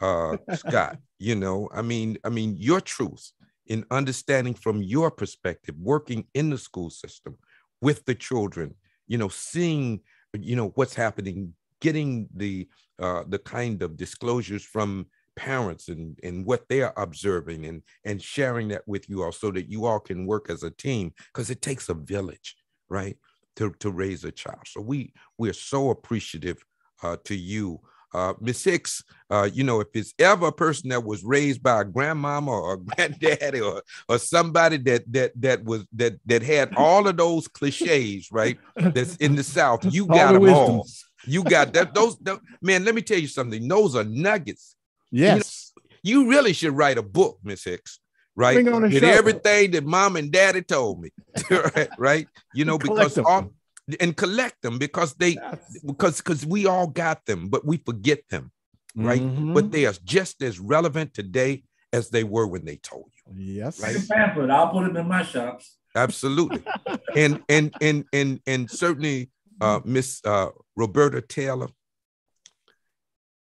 uh, Scott, you know, I mean, I mean, your truth in understanding from your perspective, working in the school system with the children, you know, seeing, you know, what's happening, getting the uh, the kind of disclosures from parents and and what they are observing and and sharing that with you all so that you all can work as a team because it takes a village right to to raise a child so we we're so appreciative uh, to you uh, Miss Hicks, uh, you know, if it's ever a person that was raised by a grandmama or a granddaddy or or somebody that that that was that that had all of those cliches, right? That's in the South, you All got the them all. You got that. Those, tho- man. Let me tell you something. Those are nuggets. Yes. You, know, you really should write a book, Miss Hicks. Right, Bring on a with show. everything that mom and daddy told me, right? right? You know, because all and collect them because they because because we all got them, but we forget them, right? Mhm. But they are just as relevant today as they were when they told you. Yes. Right. Take a pamphlet. I'll put it in my shops. Absolutely. and and and and and certainly uh Miss uh Roberta Taylor,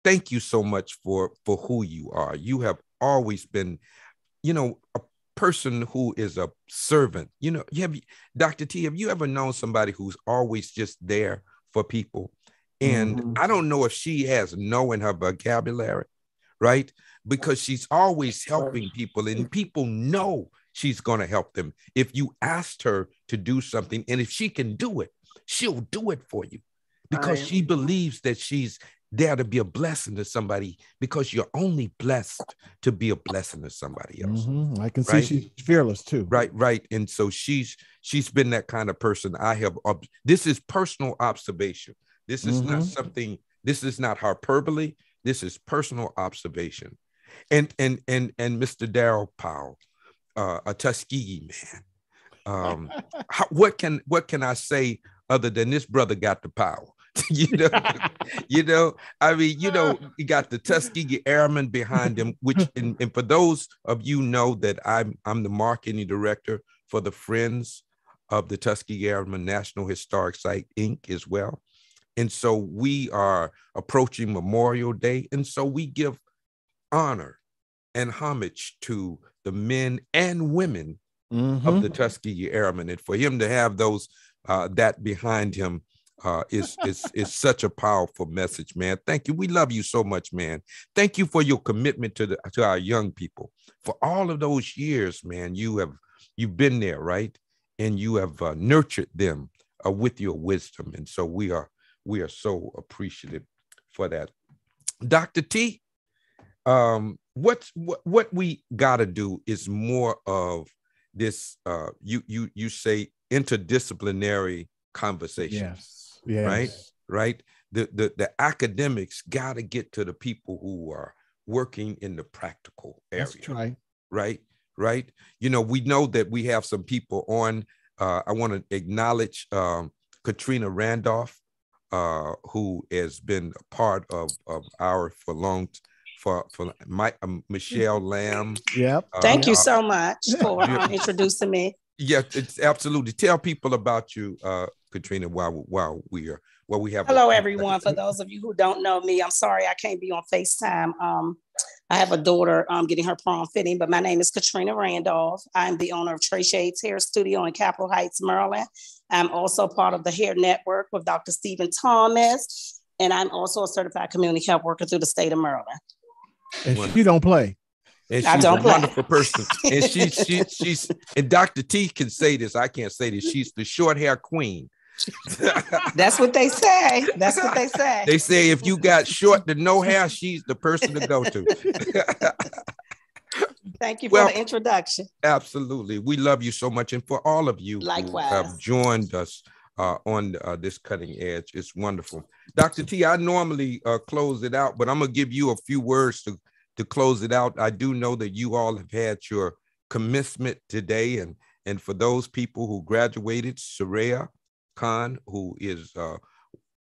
thank you so much for for who you are. You have always been, you know, a, person who is a servant. You know, you have Dr. T, have you ever known somebody who's always just there for people? And mm-hmm. I don't know if she has no in her vocabulary, right? Because she's always helping people, and people know she's going to help them. If you asked her to do something, and if she can do it, she'll do it for you because she believes that she's there to be a blessing to somebody because you're only blessed to be a blessing to somebody else. Mm-hmm. I can right? see she's fearless too. Right, right. And so she's she's been that kind of person. I have this is personal observation. This is mm-hmm. not something, this is not hyperbole. This is personal observation. And and and and Mr. Daryl Powell, uh, a Tuskegee man. Um, how, what can what can I say other than this brother got the power? you know, you know, I mean, you know, you got the Tuskegee Airmen behind him, which and, and for those of you know that I'm I'm the marketing director for the Friends of the Tuskegee Airmen National Historic Site Inc. as well. And so we are approaching Memorial Day. And so we give honor and homage to the men and women mm-hmm. of the Tuskegee Airmen. And for him to have those uh, that behind him uh, is is is such a powerful message, man. Thank you. We love you so much, man. Thank you for your commitment to the to our young people. For all of those years, man, you have you've been there, right? And you have uh, nurtured them uh, with your wisdom, and so we are we are so appreciative for that. Dr. T, um, what what what we got to do is more of this. Uh, you you you say interdisciplinary conversation. Yes. Yes. Right. Right. The the the academics got to get to the people who are working in the practical area. That's right. Right. Right. You know, we know that we have some people on. Uh, I want to acknowledge um, Katrina Randolph uh, who has been a part of, of our for long for for my, um, Michelle Lamb. Yep. Uh, Thank you so much for uh, introducing me. Yeah, it's absolutely. Tell people about you, uh, Katrina, while while we are while we have. Hello, everyone. For those of you who don't know me, I'm sorry I can't be on Facetime. Um, I have a daughter um, getting her prom fitting, but my name is Katrina Randolph. I'm the owner of Trey Shades Hair Studio in Capitol Heights, Maryland. I'm also part of the Hair Network with Dr. Stephen Thomas, and I'm also a certified community health worker through the state of Maryland. And she don't play. And she's a play. wonderful person. And she's she, she's and Dr. T can say this. I can't say this. She's the short hair queen. That's what they say. That's what they say. They say if you got short to no hair, she's the person to go to. Thank you well, for the introduction. Absolutely. We love you so much. And for all of you Likewise. who have joined us uh, on uh, this cutting edge, it's wonderful. Dr. T, I normally uh, close it out, but I'm going to give you a few words to, to close it out. I do know that you all have had your commencement today. And, and for those people who graduated, Soraya Khan, who is uh,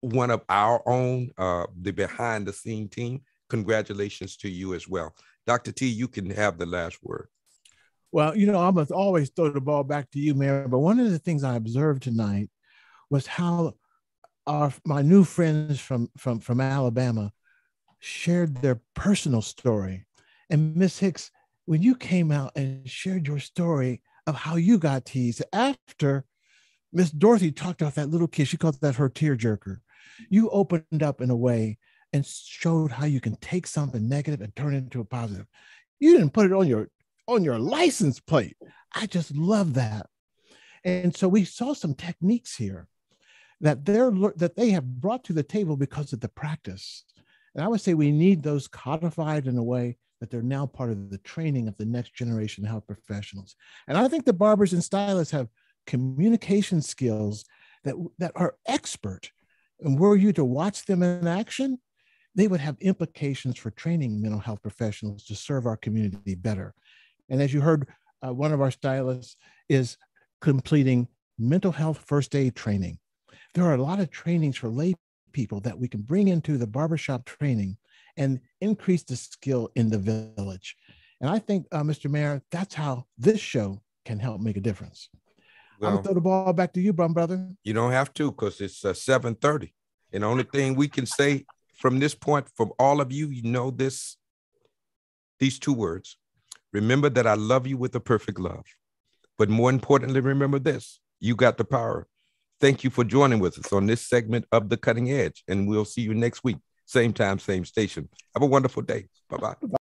one of our own, uh, the behind the scene team, congratulations to you as well. Dr. T, you can have the last word. Well, you know, I must always throw the ball back to you, Mayor. But one of the things I observed tonight was how our my new friends from from from Alabama shared their personal story. And Miss Hicks, when you came out and shared your story of how you got teased after Miss Dorothy talked about that little kid, she called that her tearjerker. You opened up in a way and showed how you can take something negative and turn it into a positive. You didn't put it on your on your license plate. I just love that. And so we saw some techniques here that they're that they have brought to the table because of the practice. And I would say we need those codified in a way that they're now part of the training of the next generation health professionals. And I think the barbers and stylists have communication skills that, that are expert. And were you to watch them in action, they would have implications for training mental health professionals to serve our community better. And as you heard, uh, one of our stylists is completing mental health first aid training. There are a lot of trainings for lay people that we can bring into the barbershop training and increase the skill in the village. And I think, uh, Mr. Mayor, that's how this show can help make a difference. I'm gonna throw the ball back to you, brother. You don't have to, because it's uh, 7:30. And the only thing we can say from this point, from all of you, you know this, these two words. Remember that I love you with a perfect love. But more importantly, remember this you got the power. Thank you for joining with us on this segment of The Cutting Edge, and we'll see you next week. Same time, same station. Have a wonderful day. Bye bye.